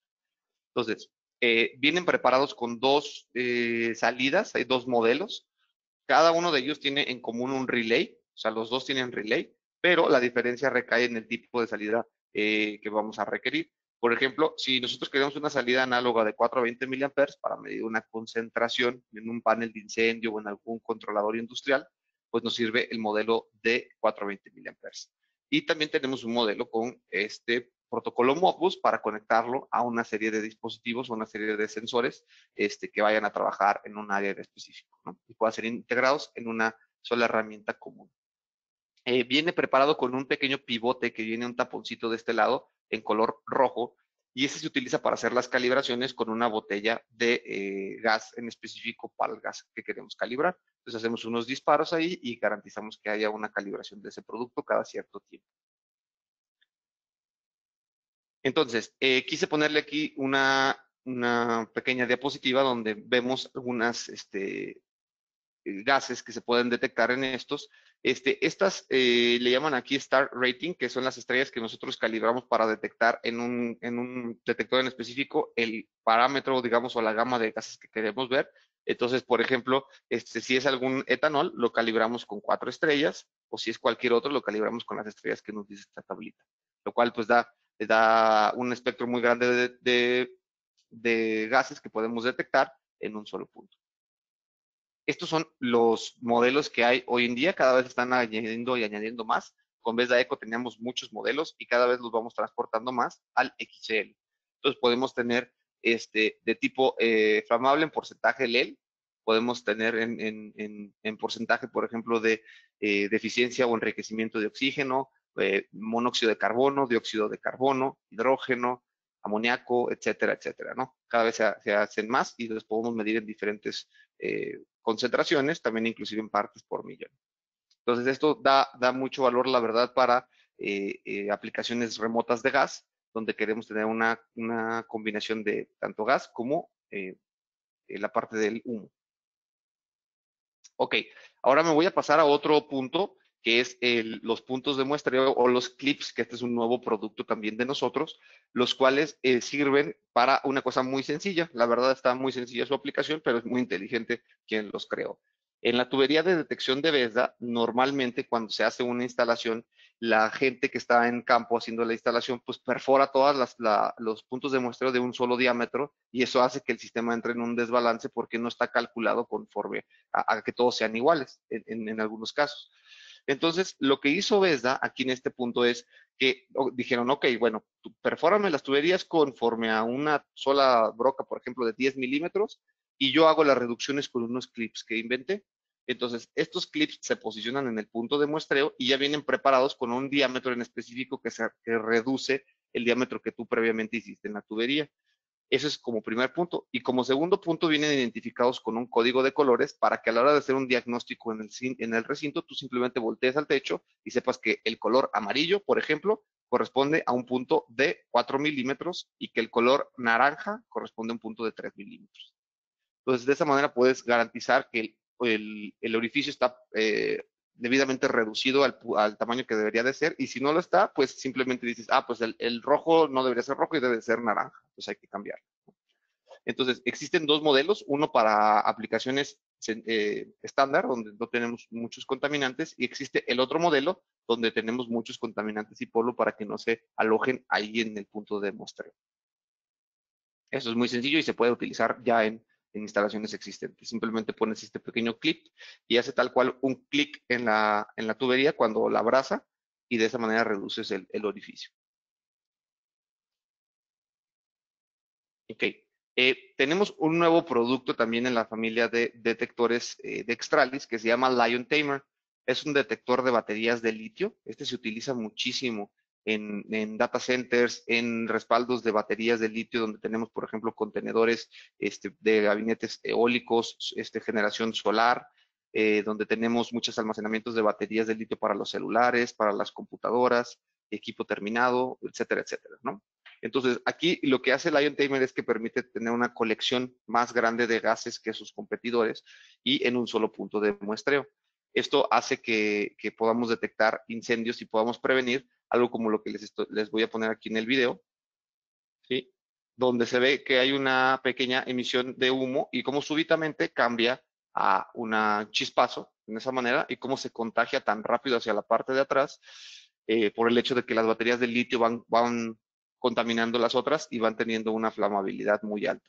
Entonces, eh, vienen preparados con dos eh, salidas, hay dos modelos. Cada uno de ellos tiene en común un relay, o sea, los dos tienen relay, pero la diferencia recae en el tipo de salida eh, que vamos a requerir. Por ejemplo, si nosotros queremos una salida análoga de 420 mA para medir una concentración en un panel de incendio o en algún controlador industrial, pues nos sirve el modelo de 420 mA. Y también tenemos un modelo con este protocolo Modbus para conectarlo a una serie de dispositivos o una serie de sensores este, que vayan a trabajar en un área específico ¿no? y puedan ser integrados en una sola herramienta común. Eh, viene preparado con un pequeño pivote que viene un taponcito de este lado en color rojo y ese se utiliza para hacer las calibraciones con una botella de eh, gas en específico para el gas que queremos calibrar. Entonces hacemos unos disparos ahí y garantizamos que haya una calibración de ese producto cada cierto tiempo. Entonces, eh, quise ponerle aquí una, pequeña diapositiva donde vemos algunas este, eh, gases que se pueden detectar en estos. Este, estas eh, le llaman aquí Star Rating, que son las estrellas que nosotros calibramos para detectar en un, en un detector en específico el parámetro, digamos, o la gama de gases que queremos ver. Entonces, por ejemplo, este, si es algún etanol, lo calibramos con cuatro estrellas, o si es cualquier otro, lo calibramos con las estrellas que nos dice esta tablita, lo cual pues da da un espectro muy grande de, gases que podemos detectar en un solo punto. Estos son los modelos que hay hoy en día, cada vez están añadiendo y añadiendo más. Con Vesda Eco teníamos muchos modelos y cada vez los vamos transportando más al XL. Entonces podemos tener este, de tipo eh, flamable en porcentaje LEL, podemos tener en, porcentaje, por ejemplo, de eh, deficiencia o enriquecimiento de oxígeno, eh, monóxido de carbono, dióxido de carbono, hidrógeno, amoníaco, etcétera, etcétera, ¿no? Cada vez se, hacen más y los podemos medir en diferentes eh, concentraciones, también inclusive en partes por millón. Entonces, esto da, da mucho valor, la verdad, para eh, aplicaciones remotas de gas, donde queremos tener una, una combinación de tanto gas como la parte del humo. Ok, ahora me voy a pasar a otro punto que es los puntos de muestreo o los clips, que este es un nuevo producto también de nosotros, los cuales eh, sirven para una cosa muy sencilla. La verdad está muy sencilla su aplicación, pero es muy inteligente quien los creó. En la tubería de detección de Vesda, normalmente cuando se hace una instalación, la gente que está en campo haciendo la instalación, pues perfora todos los puntos de muestreo de un solo diámetro y eso hace que el sistema entre en un desbalance porque no está calculado conforme a, que todos sean iguales en algunos casos. Entonces, lo que hizo Vesda aquí en este punto es que dijeron, ok, bueno, perfórame las tuberías conforme a una sola broca, por ejemplo, de 10 milímetros, y yo hago las reducciones con unos clips que inventé. Entonces, estos clips se posicionan en el punto de muestreo y ya vienen preparados con un diámetro en específico que, que reduce el diámetro que tú previamente hiciste en la tubería. Eso es como primer punto. Y como segundo punto vienen identificados con un código de colores para que a la hora de hacer un diagnóstico en el, recinto, tú simplemente voltees al techo y sepas que el color amarillo, por ejemplo, corresponde a un punto de 4 milímetros y que el color naranja corresponde a un punto de 3 milímetros. Entonces, de esa manera puedes garantizar que el, el, orificio está eh, debidamente reducido al, tamaño que debería de ser y si no lo está, pues simplemente dices, ah, pues el, rojo no debería ser rojo y debe ser naranja, entonces hay que cambiarlo. Entonces, existen dos modelos, uno para aplicaciones eh, estándar, donde no tenemos muchos contaminantes, y existe el otro modelo, donde tenemos muchos contaminantes y polvo para que no se alojen ahí en el punto de muestreo. Eso es muy sencillo y se puede utilizar ya en en instalaciones existentes. Simplemente pones este pequeño clip y hace tal cual un clic en la, en la tubería cuando la abraza y de esa manera reduces el, el orificio. Ok. Eh, tenemos un nuevo producto también en la familia de detectores eh, de Extralis que se llama Lion Tamer. Es un detector de baterías de litio. Este se utiliza muchísimo en, data centers, en respaldos de baterías de litio, donde tenemos, por ejemplo, contenedores este, de gabinetes eólicos, este, generación solar, eh, donde tenemos muchos almacenamientos de baterías de litio para los celulares, para las computadoras, equipo terminado, etcétera, etcétera. Entonces, aquí lo que hace el Ion Tamer es que permite tener una colección más grande de gases que sus competidores y en un solo punto de muestreo. Esto hace que, que podamos detectar incendios y podamos prevenir algo como lo que les, les voy a poner aquí en el video, ¿sí? donde se ve que hay una pequeña emisión de humo y cómo súbitamente cambia a un chispazo de esa manera y cómo se contagia tan rápido hacia la parte de atrás eh, por el hecho de que las baterías de litio van, van contaminando las otras y van teniendo una flamabilidad muy alta.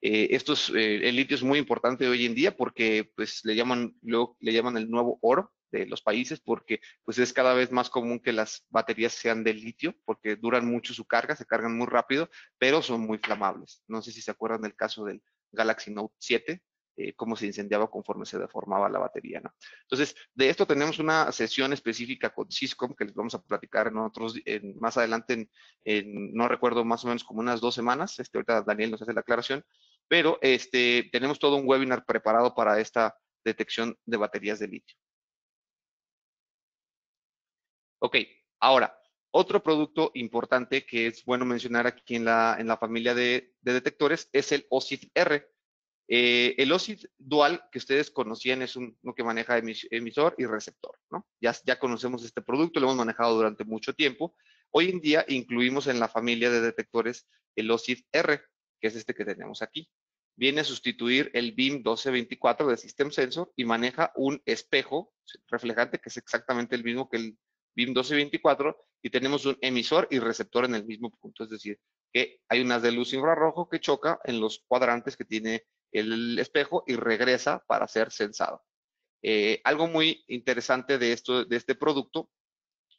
Eh, esto es, eh, el litio es muy importante hoy en día porque pues le llaman, le llaman el nuevo oro de los países porque pues es cada vez más común que las baterías sean de litio porque duran mucho su carga, se cargan muy rápido, pero son muy flamables. No sé si se acuerdan del caso del Galaxy Note 7, eh, cómo se incendiaba conforme se deformaba la batería. ¿no? Entonces, de esto tenemos una sesión específica con Cisco que les vamos a platicar en otros, en, más adelante, en, no recuerdo, más o menos como unas dos semanas. Este, ahorita Daniel nos hace la aclaración, pero este, tenemos todo un webinar preparado para esta detección de baterías de litio. Ok, ahora, otro producto importante que es bueno mencionar aquí en la, en la familia de, detectores es el OSID R. Eh, el OSID dual que ustedes conocían es uno que maneja emisor y receptor, ¿no? Ya, ya conocemos este producto, lo hemos manejado durante mucho tiempo. Hoy en día incluimos en la familia de detectores el OSID R, que es este que tenemos aquí. Viene a sustituir el BIM 1224 de System Sensor y maneja un espejo reflejante que es exactamente el mismo que el BIM 1224 y tenemos un emisor y receptor en el mismo punto, es decir, que hay unas de luz infrarrojo que choca en los cuadrantes que tiene el espejo y regresa para ser sensado. Eh, algo muy interesante de, esto, de este producto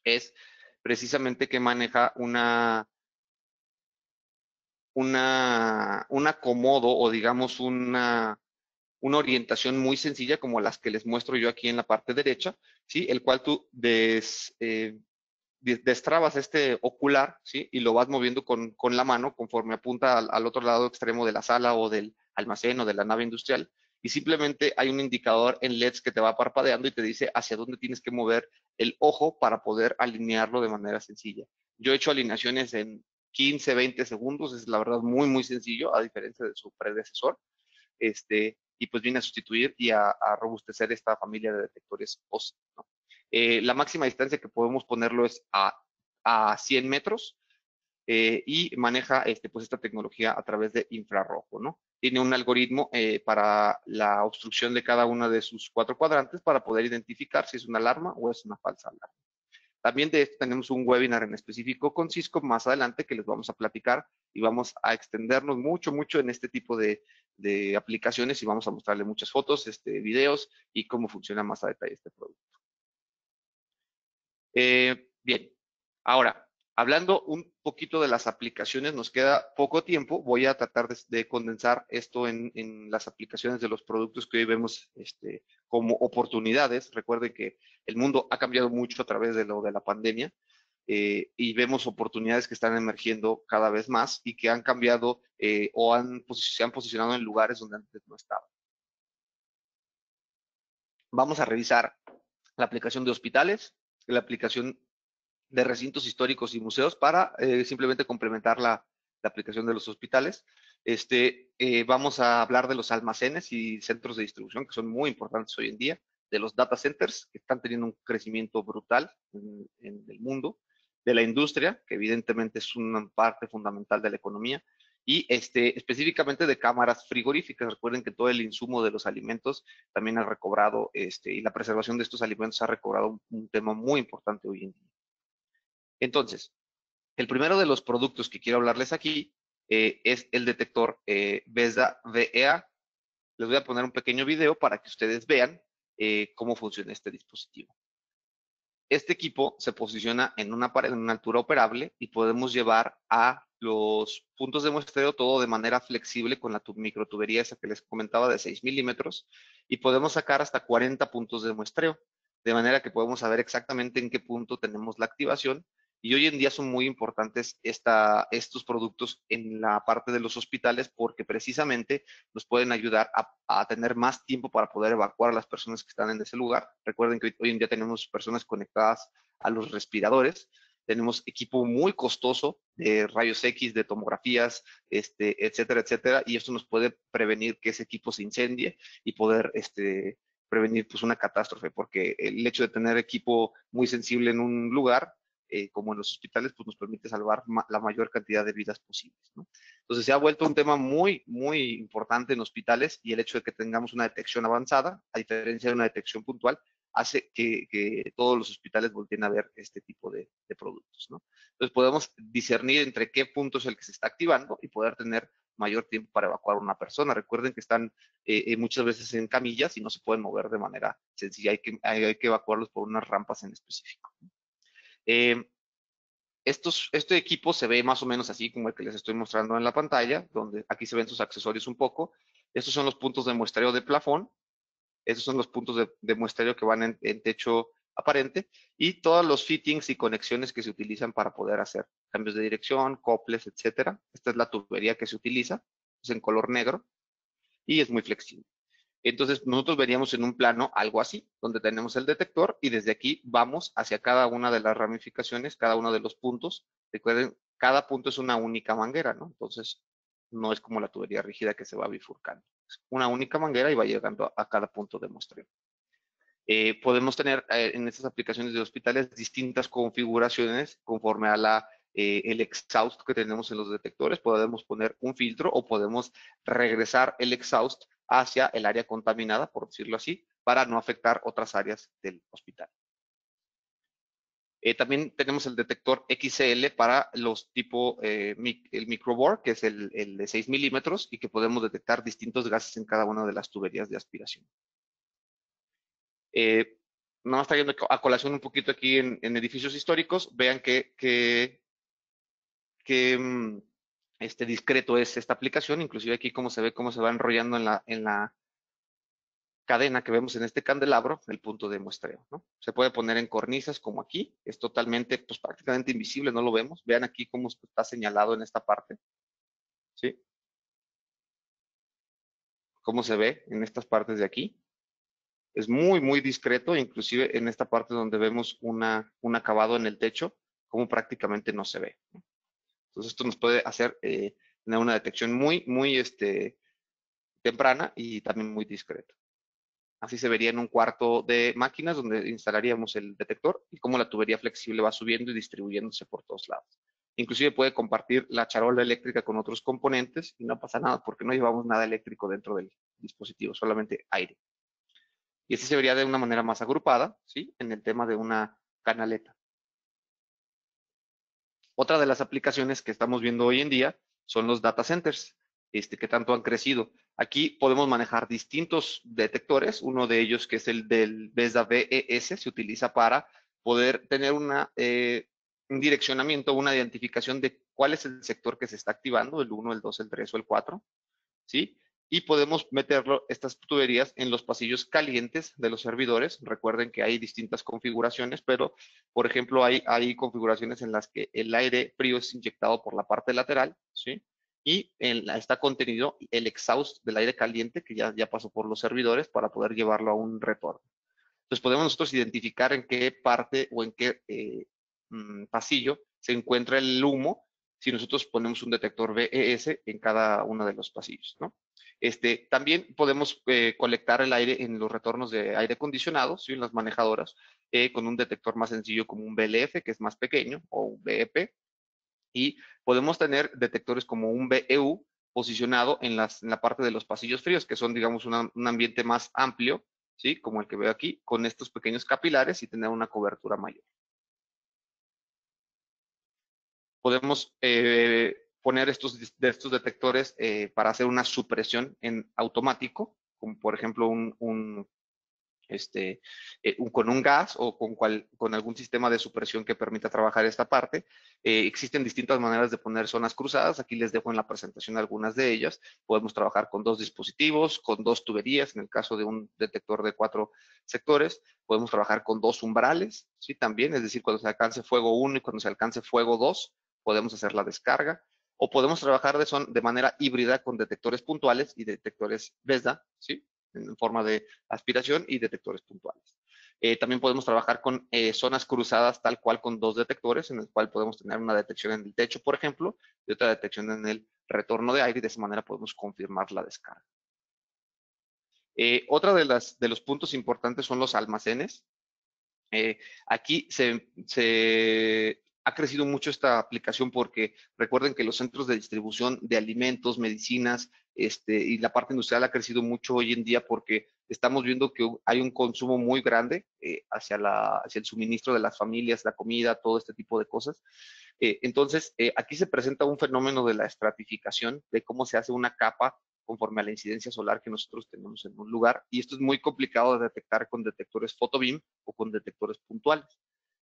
es precisamente que maneja una, una, un acomodo o digamos una, una orientación muy sencilla como las que les muestro yo aquí en la parte derecha, ¿sí? El cual tú des, eh, destrabas este ocular, ¿sí? Y lo vas moviendo con, con la mano conforme apunta al, al, otro lado extremo de la sala o del almacén o de la nave industrial. Y simplemente hay un indicador en LEDs que te va parpadeando y te dice hacia dónde tienes que mover el ojo para poder alinearlo de manera sencilla. Yo he hecho alineaciones en 15, 20 segundos, es la verdad muy, muy sencillo, a diferencia de su predecesor. Este, y pues viene a sustituir y a, robustecer esta familia de detectores OSI. Eh, la máxima distancia que podemos ponerlo es a, a 100 metros eh, y maneja este, pues esta tecnología a través de infrarrojo. ¿no? Tiene un algoritmo eh, para la obstrucción de cada uno de sus cuatro cuadrantes para poder identificar si es una alarma o es una falsa alarma. También de esto tenemos un webinar en específico con Cisco más adelante que les vamos a platicar y vamos a extendernos mucho, mucho en este tipo de, aplicaciones y vamos a mostrarle muchas fotos, este, videos y cómo funciona más a detalle este producto. Eh, bien, ahora, hablando un poquito de las aplicaciones, nos queda poco tiempo. Voy a tratar de, condensar esto en, en, las aplicaciones de los productos que hoy vemos este, como oportunidades. Recuerden que el mundo ha cambiado mucho a través de lo de la pandemia. eh, y vemos oportunidades que están emergiendo cada vez más y que han cambiado eh, o se han posicionado en lugares donde antes no estaban. Vamos a revisar la aplicación de hospitales, la aplicación de recintos históricos y museos para eh, simplemente complementar la, aplicación de los hospitales. Este, vamos a hablar de los almacenes y centros de distribución que son muy importantes hoy en día, de los data centers que están teniendo un crecimiento brutal en, el mundo, de la industria, que evidentemente es una parte fundamental de la economía, y este, específicamente de cámaras frigoríficas. Recuerden que todo el insumo de los alimentos también ha recobrado, este, y la preservación de estos alimentos ha recobrado un tema muy importante hoy en día. Entonces, el primero de los productos que quiero hablarles aquí eh, es el detector eh, BESDA VEA. Les voy a poner un pequeño video para que ustedes vean eh, cómo funciona este dispositivo. Este equipo se posiciona en una en una altura operable y podemos llevar a los puntos de muestreo todo de manera flexible con la microtubería esa que les comentaba de 6 milímetros y podemos sacar hasta 40 puntos de muestreo, de manera que podemos saber exactamente en qué punto tenemos la activación y hoy en día son muy importantes esta, estos productos en la parte de los hospitales porque precisamente nos pueden ayudar a, a, tener más tiempo para poder evacuar a las personas que están en ese lugar. Recuerden que hoy, hoy en día tenemos personas conectadas a los respiradores, tenemos equipo muy costoso de rayos X, de tomografías, este, etcétera, etcétera, y esto nos puede prevenir que ese equipo se incendie y poder este, prevenir pues, una catástrofe, porque el hecho de tener equipo muy sensible en un lugar eh, como en los hospitales, pues nos permite salvar la mayor cantidad de vidas posibles. Entonces se ha vuelto un tema muy, muy importante en hospitales y el hecho de que tengamos una detección avanzada, a diferencia de una detección puntual, hace que, que todos los hospitales volteen a ver este tipo de, productos. Entonces podemos discernir entre qué punto es el que se está activando y poder tener mayor tiempo para evacuar a una persona. Recuerden que están eh, muchas veces en camillas y no se pueden mover de manera sencilla. Hay que, hay que evacuarlos por unas rampas en específico. Eh, estos, este equipo se ve más o menos así como el que les estoy mostrando en la pantalla, donde aquí se ven sus accesorios un poco. Estos son los puntos de muestreo de plafón. Estos son los puntos de, de muestreo que van en, techo aparente y todos los fittings y conexiones que se utilizan para poder hacer cambios de dirección, coples, etcétera. Esta es la tubería que se utiliza, es en color negro y es muy flexible. Entonces, nosotros veríamos en un plano algo así, donde tenemos el detector y desde aquí vamos hacia cada una de las ramificaciones, cada uno de los puntos. Recuerden, cada punto es una única manguera, ¿no? Entonces, no es como la tubería rígida que se va bifurcando. Es una única manguera y va llegando a, cada punto de muestreo. Eh, podemos tener eh, en estas aplicaciones de hospitales distintas configuraciones conforme a la, eh, el exhaust que tenemos en los detectores. Podemos poner un filtro o podemos regresar el exhaust hacia el área contaminada, por decirlo así, para no afectar otras áreas del hospital. Eh, también tenemos el detector XL para los tipo, eh, el microbore, que es el, el, de 6 milímetros y que podemos detectar distintos gases en cada una de las tuberías de aspiración. Eh, nada más trayendo a colación un poquito aquí en, en edificios históricos, vean que, que, que mm, este discreto es esta aplicación, inclusive aquí como se ve cómo se va enrollando en la, en la cadena que vemos en este candelabro, el punto de muestreo. ¿no? Se puede poner en cornisas como aquí, es totalmente, pues prácticamente invisible, no lo vemos. Vean aquí cómo está señalado en esta parte. ¿Sí? Cómo se ve en estas partes de aquí. Es muy, muy discreto, inclusive en esta parte donde vemos una, un acabado en el techo, como prácticamente no se ve. ¿no? Entonces esto nos puede hacer eh, tener una detección muy, muy este, temprana y también muy discreta. Así se vería en un cuarto de máquinas donde instalaríamos el detector y cómo la tubería flexible va subiendo y distribuyéndose por todos lados. Inclusive puede compartir la charola eléctrica con otros componentes y no pasa nada porque no llevamos nada eléctrico dentro del dispositivo, solamente aire. Y así se vería de una manera más agrupada, ¿sí? En el tema de una canaleta. Otra de las aplicaciones que estamos viendo hoy en día son los data centers, este, que tanto han crecido. Aquí podemos manejar distintos detectores. Uno de ellos, que es el del BESDA VES, se utiliza para poder tener una, eh, un direccionamiento, una identificación de cuál es el sector que se está activando, el 1, el 2, el 3 o el 4. ¿sí? Y podemos meterlo, estas tuberías, en los pasillos calientes de los servidores. Recuerden que hay distintas configuraciones, pero, por ejemplo, hay, hay configuraciones en las que el aire frío es inyectado por la parte lateral, ¿sí? Y en está contenido el exhaust del aire caliente que ya, ya pasó por los servidores para poder llevarlo a un retorno. Entonces, podemos nosotros identificar en qué parte o en qué eh, mm, pasillo se encuentra el humo si nosotros ponemos un detector BES en cada uno de los pasillos, ¿no? Este, también podemos eh, colectar el aire en los retornos de aire acondicionado, ¿sí? en las manejadoras, eh, con un detector más sencillo como un BLF, que es más pequeño, o un BEP. Y podemos tener detectores como un BEU posicionado en, las, en la parte de los pasillos fríos, que son, digamos, un ambiente más amplio, ¿sí? como el que veo aquí, con estos pequeños capilares y tener una cobertura mayor. Podemos eh, poner estos, estos detectores eh, para hacer una supresión en automático, como por ejemplo un, un este, eh, un, con un gas o con, cual, con algún sistema de supresión que permita trabajar esta parte. Eh, existen distintas maneras de poner zonas cruzadas. Aquí les dejo en la presentación algunas de ellas. Podemos trabajar con dos dispositivos, con dos tuberías, en el caso de un detector de cuatro sectores. Podemos trabajar con dos umbrales, ¿sí? También, es decir, cuando se alcance fuego 1 y cuando se alcance fuego 2, podemos hacer la descarga o podemos trabajar de, son, de manera híbrida con detectores puntuales y detectores BESDA, ¿sí? en forma de aspiración y detectores puntuales. Eh, también podemos trabajar con eh, zonas cruzadas tal cual con dos detectores, en el cual podemos tener una detección en el techo, por ejemplo, y otra detección en el retorno de aire y de esa manera podemos confirmar la descarga. Eh, otra de, las, de los puntos importantes son los almacenes. aquí se, se ha crecido mucho esta aplicación porque recuerden que los centros de distribución de alimentos, medicinas este, y la parte industrial ha crecido mucho hoy en día porque estamos viendo que hay un consumo muy grande eh, hacia, la, hacia el suministro de las familias, la comida, todo este tipo de cosas. Eh, entonces, eh, aquí se presenta un fenómeno de la estratificación, de cómo se hace una capa conforme a la incidencia solar que nosotros tenemos en un lugar. Y esto es muy complicado de detectar con detectores photobeam o con detectores puntuales.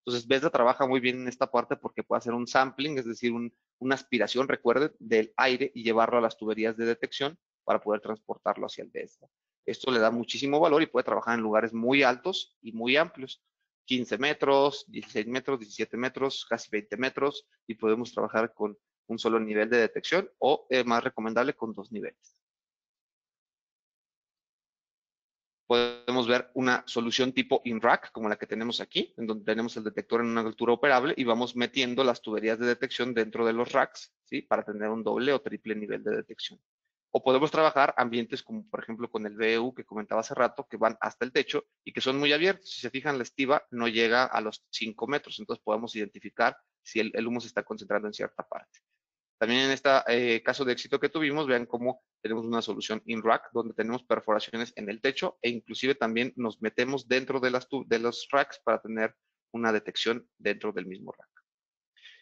Entonces, BESDA trabaja muy bien en esta parte porque puede hacer un sampling, es decir, una aspiración, recuerden, del aire y llevarlo a las tuberías de detección para poder transportarlo hacia el BESDA. Esto le da muchísimo valor y puede trabajar en lugares muy altos y muy amplios. 15 metros, 16 metros, 17 metros, casi 20 metros y podemos trabajar con un solo nivel de detección o, eh, más recomendable, con dos niveles. Podemos ver una solución tipo in-rack, como la que tenemos aquí, en donde tenemos el detector en una altura operable y vamos metiendo las tuberías de detección dentro de los racks, ¿sí? Para tener un doble o triple nivel de detección. O podemos trabajar ambientes como, por ejemplo, con el BEU que comentaba hace rato, que van hasta el techo y que son muy abiertos. Si se fijan, la estiva no llega a los 5 metros, entonces podemos identificar si el humo se está concentrando en cierta parte. También en este caso de éxito que tuvimos, vean cómo tenemos una solución in-rack, donde tenemos perforaciones en el techo e inclusive también nos metemos dentro de, las de los racks para tener una detección dentro del mismo rack.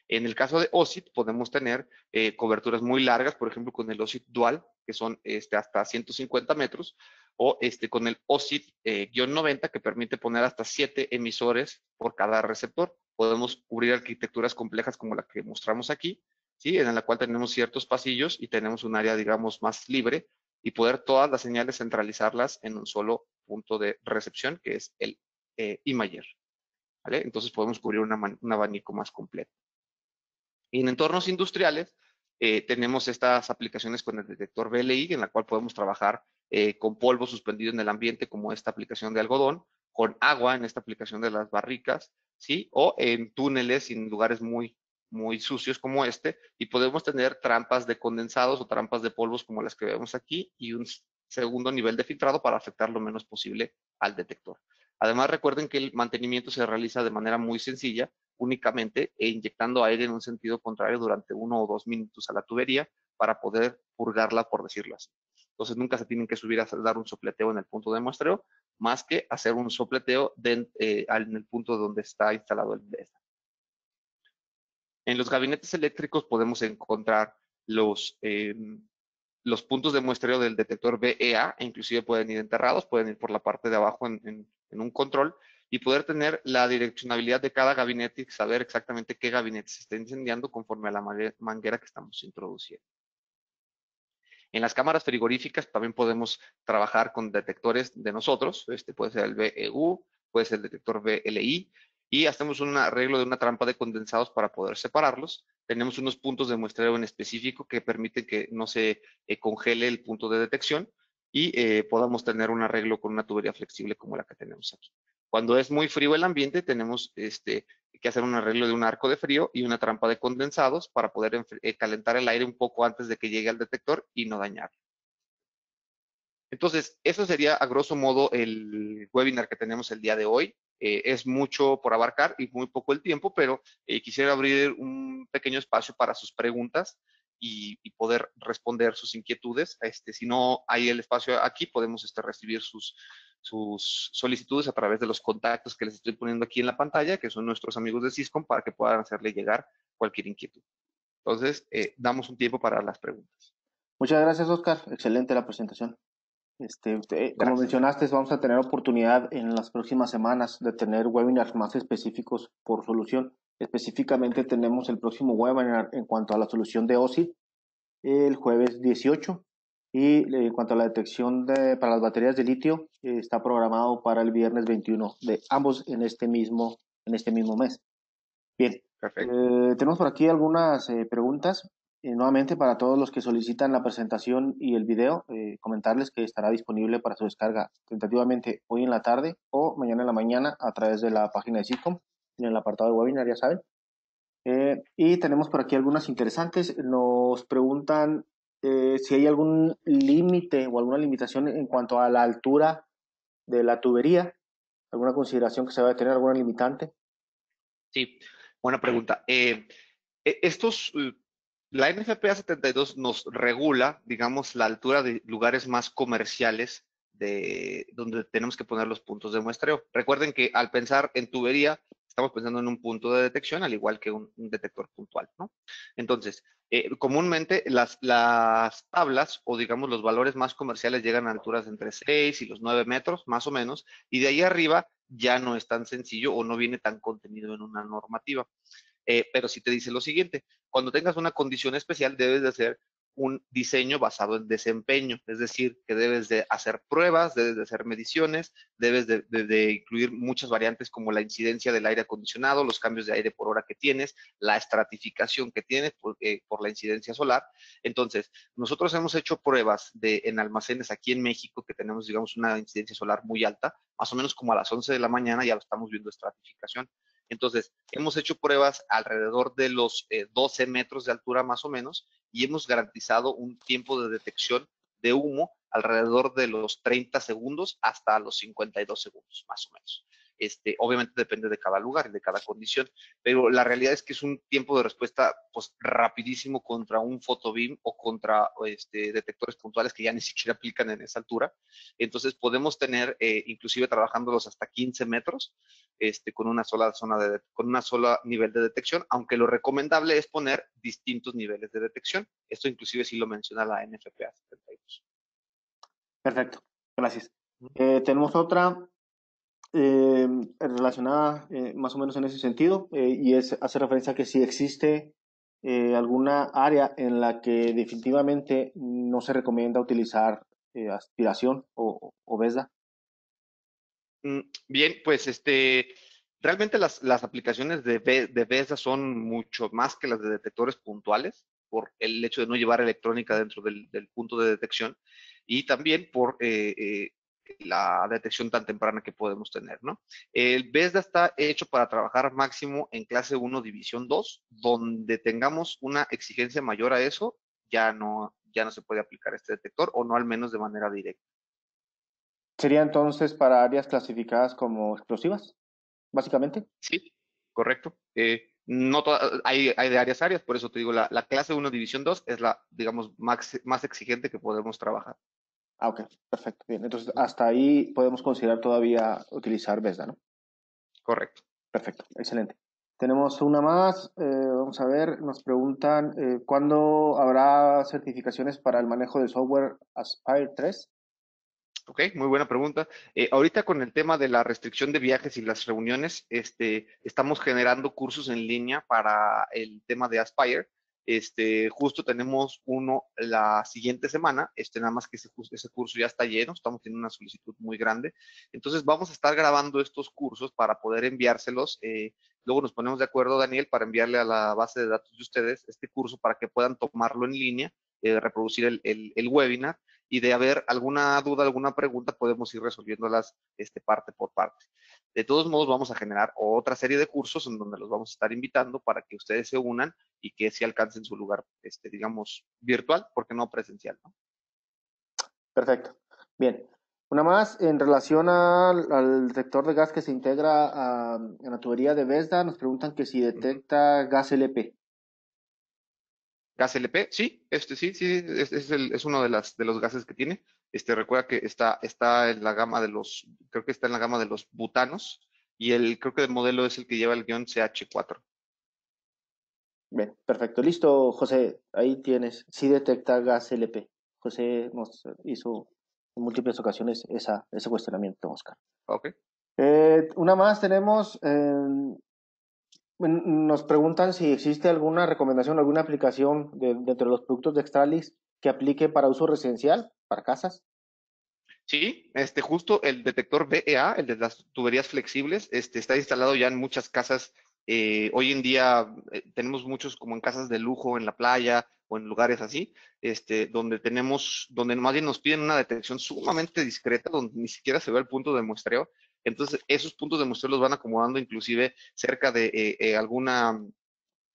En el caso de OSIT podemos tener eh, coberturas muy largas, por ejemplo, con el OSIT dual, que son este, hasta 150 metros, o este, con el OSIT-90, que permite poner hasta 7 emisores por cada receptor. Podemos cubrir arquitecturas complejas como la que mostramos aquí, ¿sí? en la cual tenemos ciertos pasillos y tenemos un área, digamos, más libre y poder todas las señales centralizarlas en un solo punto de recepción, que es el eh, imager. Entonces podemos cubrir un abanico más completo. En entornos industriales eh, tenemos estas aplicaciones con el detector BLI, en la cual podemos trabajar eh, con polvo suspendido en el ambiente, como esta aplicación de algodón, con agua en esta aplicación de las barricas, ¿sí? O en túneles en lugares muy muy sucios como este y podemos tener trampas de condensados o trampas de polvos como las que vemos aquí y un segundo nivel de filtrado para afectar lo menos posible al detector. Además, recuerden que el mantenimiento se realiza de manera muy sencilla, únicamente e inyectando aire en un sentido contrario durante uno o dos minutos a la tubería para poder purgarla, por decirlo así. Entonces, nunca se tienen que subir a dar un sopleteo en el punto de muestreo, más que hacer un sopleteo eh, en el punto donde está instalado el BESA. En los gabinetes eléctricos podemos encontrar los, em, los puntos de muestreo del detector BEA, e inclusive pueden ir enterrados, pueden ir por la parte de abajo en, un control y poder tener la direccionabilidad de cada gabinete y saber exactamente qué gabinete se está incendiando conforme a la manguera que estamos introduciendo. En las cámaras frigoríficas también podemos trabajar con detectores de nosotros, este puede ser el BEU, puede ser el detector BLI, y hacemos un arreglo de una trampa de condensados para poder separarlos. Tenemos unos puntos de muestreo en específico que permiten que no se eh, congele el punto de detección y eh, podamos tener un arreglo con una tubería flexible como la que tenemos aquí. Cuando es muy frío el ambiente, tenemos este, que hacer un arreglo de un arco de frío y una trampa de condensados para poder eh, calentar el aire un poco antes de que llegue al detector y no dañarlo. Entonces, eso sería a grosso modo el webinar que tenemos el día de hoy. Eh, es mucho por abarcar y muy poco el tiempo, pero eh, quisiera abrir un pequeño espacio para sus preguntas y, poder responder sus inquietudes. Este, si no hay el espacio aquí, podemos este, recibir sus, solicitudes a través de los contactos que les estoy poniendo aquí en la pantalla, que son nuestros amigos de Syscom, para que puedan hacerle llegar cualquier inquietud. Entonces, eh, damos un tiempo para las preguntas. Muchas gracias, Oscar. Excelente la presentación. Este, como mencionaste, vamos a tener oportunidad en las próximas semanas de tener webinars más específicos por solución. Específicamente tenemos el próximo webinar en cuanto a la solución de OSI el jueves 18 y en cuanto a la detección de, para las baterías de litio está programado para el viernes 21 de ambos en este mismo en este mismo mes. Bien, eh, tenemos por aquí algunas eh, preguntas. Eh, nuevamente, para todos los que solicitan la presentación y el video, eh, comentarles que estará disponible para su descarga tentativamente hoy en la tarde o mañana en la mañana a través de la página de SICOM en el apartado de webinar, ya saben. Eh, y tenemos por aquí algunas interesantes. Nos preguntan si hay algún límite o alguna limitación en cuanto a la altura de la tubería. ¿Alguna consideración que se va a tener, alguna limitante? Sí, buena pregunta. E, estos la NFPA 72 nos regula, digamos, la altura de lugares más comerciales de donde tenemos que poner los puntos de muestreo. Recuerden que al pensar en tubería, estamos pensando en un punto de detección, al igual que un, detector puntual, ¿no? Entonces, eh, comúnmente las, las tablas o digamos los valores más comerciales llegan a alturas entre 6 y los 9 metros, más o menos, y de ahí arriba ya no es tan sencillo o no viene tan contenido en una normativa. Eh, pero si te dice lo siguiente, cuando tengas una condición especial debes de hacer un diseño basado en desempeño, es decir, que debes de hacer pruebas, debes de hacer mediciones, debes de, incluir muchas variantes como la incidencia del aire acondicionado, los cambios de aire por hora que tienes, la estratificación que tienes por, eh, por la incidencia solar. Entonces, nosotros hemos hecho pruebas de, en almacenes aquí en México que tenemos, digamos, una incidencia solar muy alta, más o menos como a las 11 de la mañana ya lo estamos viendo estratificación. Entonces, hemos hecho pruebas alrededor de los 12 eh, metros de altura más o menos y hemos garantizado un tiempo de detección de humo alrededor de los 30 segundos hasta los 52 segundos más o menos. Este, obviamente depende de cada lugar y de cada condición, pero la realidad es que es un tiempo de respuesta pues, rapidísimo contra un fotobeam o contra este, detectores puntuales que ya ni siquiera aplican en esa altura. Entonces podemos tener, eh, inclusive trabajándolos hasta 15 metros, este, con una sola zona de, con una sola nivel de detección, aunque lo recomendable es poner distintos niveles de detección. Esto inclusive sí lo menciona la NFPA 72. Perfecto, gracias. Eh, tenemos otra eh, relacionada eh, más o menos en ese sentido eh, y es hace referencia a que si existe alguna área en la que definitivamente no se recomienda utilizar aspiración o, o BESDA. Mm, bien, pues este, realmente las, las aplicaciones de, de BESDA son mucho más que las de detectores puntuales por el hecho de no llevar electrónica dentro del, del punto de detección y también por la detección tan temprana que podemos tener, ¿no? El BESDA está hecho para trabajar máximo en clase 1, división 2, donde tengamos una exigencia mayor a eso, ya no, ya no se puede aplicar este detector, o no al menos de manera directa. ¿Sería entonces para áreas clasificadas como explosivas, básicamente? Sí, correcto. Eh, no hay, hay, de áreas áreas, por eso te digo, la, la clase 1, división 2 es la, digamos, más, más exigente que podemos trabajar. Ah, ok, perfecto. Bien, entonces hasta ahí podemos considerar todavía utilizar BESDA, ¿no? Correcto. Perfecto, excelente. Tenemos una más, eh, vamos a ver, nos preguntan, eh, ¿cuándo habrá certificaciones para el manejo de software Aspire 3? Ok, muy buena pregunta. Eh, ahorita con el tema de la restricción de viajes y las reuniones, este, estamos generando cursos en línea para el tema de Aspire Este, justo tenemos uno la siguiente semana, este, nada más que ese, curso ya está lleno, estamos teniendo una solicitud muy grande. Entonces vamos a estar grabando estos cursos para poder enviárselos. Eh, luego nos ponemos de acuerdo, Daniel, para enviarle a la base de datos de ustedes este curso para que puedan tomarlo en línea, eh, reproducir el, el, el webinar y de haber alguna duda, alguna pregunta, podemos ir resolviéndolas este, parte por parte. De todos modos, vamos a generar otra serie de cursos en donde los vamos a estar invitando para que ustedes se unan y que sí alcancen su lugar, este, digamos, virtual, porque no presencial. ¿no? Perfecto. Bien. Una más, en relación al, al, detector de gas que se integra a, a, la tubería de Vesda, nos preguntan que si detecta gas LP. Gas LP, sí, este sí, sí, es, es, el, es uno de, las, de los gases que tiene. Este, recuerda que está, está en la gama de los, creo que está en la gama de los butanos y el, creo que el modelo es el que lleva el guion CH4. Bien, perfecto. Listo, José, ahí tienes. Sí detecta gas LP. José nos hizo en múltiples ocasiones esa, ese cuestionamiento, Oscar. Ok. Eh, una más tenemos, eh, nos preguntan si existe alguna recomendación, alguna aplicación de, de entre los productos de Extralis que aplique para uso residencial, para casas. Sí, este, justo el detector BEA, el de las tuberías flexibles, este, está instalado ya en muchas casas. Eh, hoy en día eh, tenemos muchos como en casas de lujo, en la playa o en lugares así, este, donde tenemos, donde más bien nos piden una detección sumamente discreta, donde ni siquiera se ve el punto de muestreo. Entonces, esos puntos de muestreo los van acomodando inclusive cerca de eh, eh, alguna,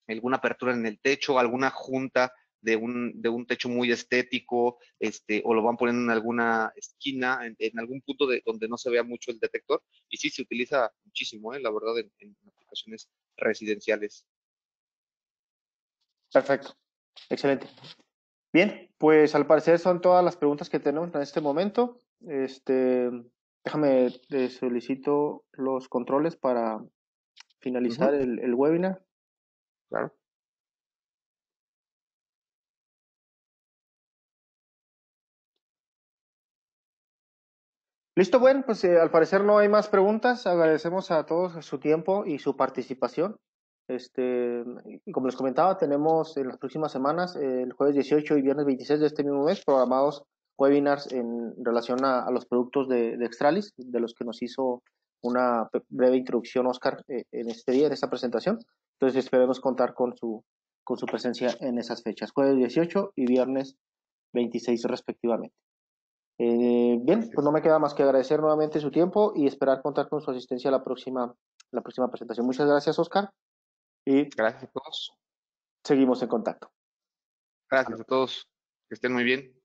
alguna apertura en el techo, alguna junta de un, de un techo muy estético, este, o lo van poniendo en alguna esquina, en, en, algún punto de donde no se vea mucho el detector. Y sí, se utiliza muchísimo, ¿eh? la verdad, en, en aplicaciones residenciales. Perfecto, excelente. Bien, pues al parecer son todas las preguntas que tenemos en este momento. Este, déjame, te solicito los controles para finalizar uh -huh. el, el webinar. Claro. Listo, bueno, pues eh, al parecer no hay más preguntas. Agradecemos a todos su tiempo y su participación. Este, y como les comentaba, tenemos en las próximas semanas, eh, el jueves 18 y viernes 26 de este mismo mes, programados webinars en relación a, a los productos de, de, Extralis, de los que nos hizo una breve introducción Oscar eh, en este día, en esta presentación. Entonces esperemos contar con su, con su presencia en esas fechas, jueves 18 y viernes 26 respectivamente. Eh, bien, pues no me queda más que agradecer nuevamente su tiempo y esperar contar con su asistencia a la próxima, la próxima presentación. Muchas gracias, Oscar. Y gracias a todos. Seguimos en contacto. Gracias a todos. Que estén muy bien.